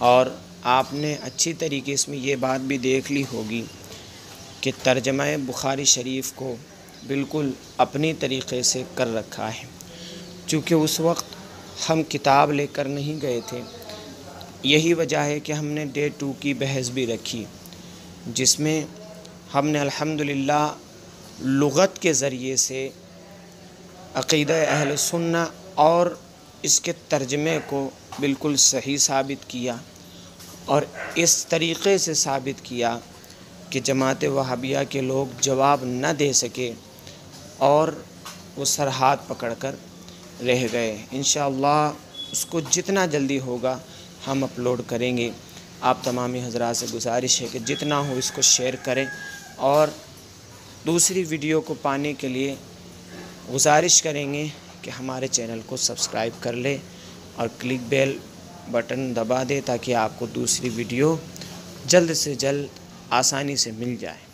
और आपने अच्छी तरीके से ये बात भी देख ली होगी कि तर्जमा बुखारी शरीफ को बिल्कुल अपनी तरीक़े से कर रखा है। चूँकि उस वक्त हम किताब लेकर नहीं गए थे, यही वजह है कि हमने डे टू की बहस भी रखी, जिसमें हमने अल्हम्दुलिल्लाह लुगत के ज़रिए से अक़ीद अहल सुन्ना और इसके तर्जमे को बिल्कुल सही साबित किया। और इस तरीक़े से साबित किया कि जमात वहाबिया के लोग जवाब न दे सके और वो सरहाद पकड़ कर रह गए। इन उसको जितना जल्दी होगा हम अपलोड करेंगे। आप तमामी हजरात से गुजारिश है कि जितना हो इसको शेयर करें और दूसरी वीडियो को पाने के लिए गुजारिश करेंगे कि हमारे चैनल को सब्सक्राइब कर ले और क्लिक बेल बटन दबा दें ताकि आपको दूसरी वीडियो जल्द से जल्द आसानी से मिल जाए।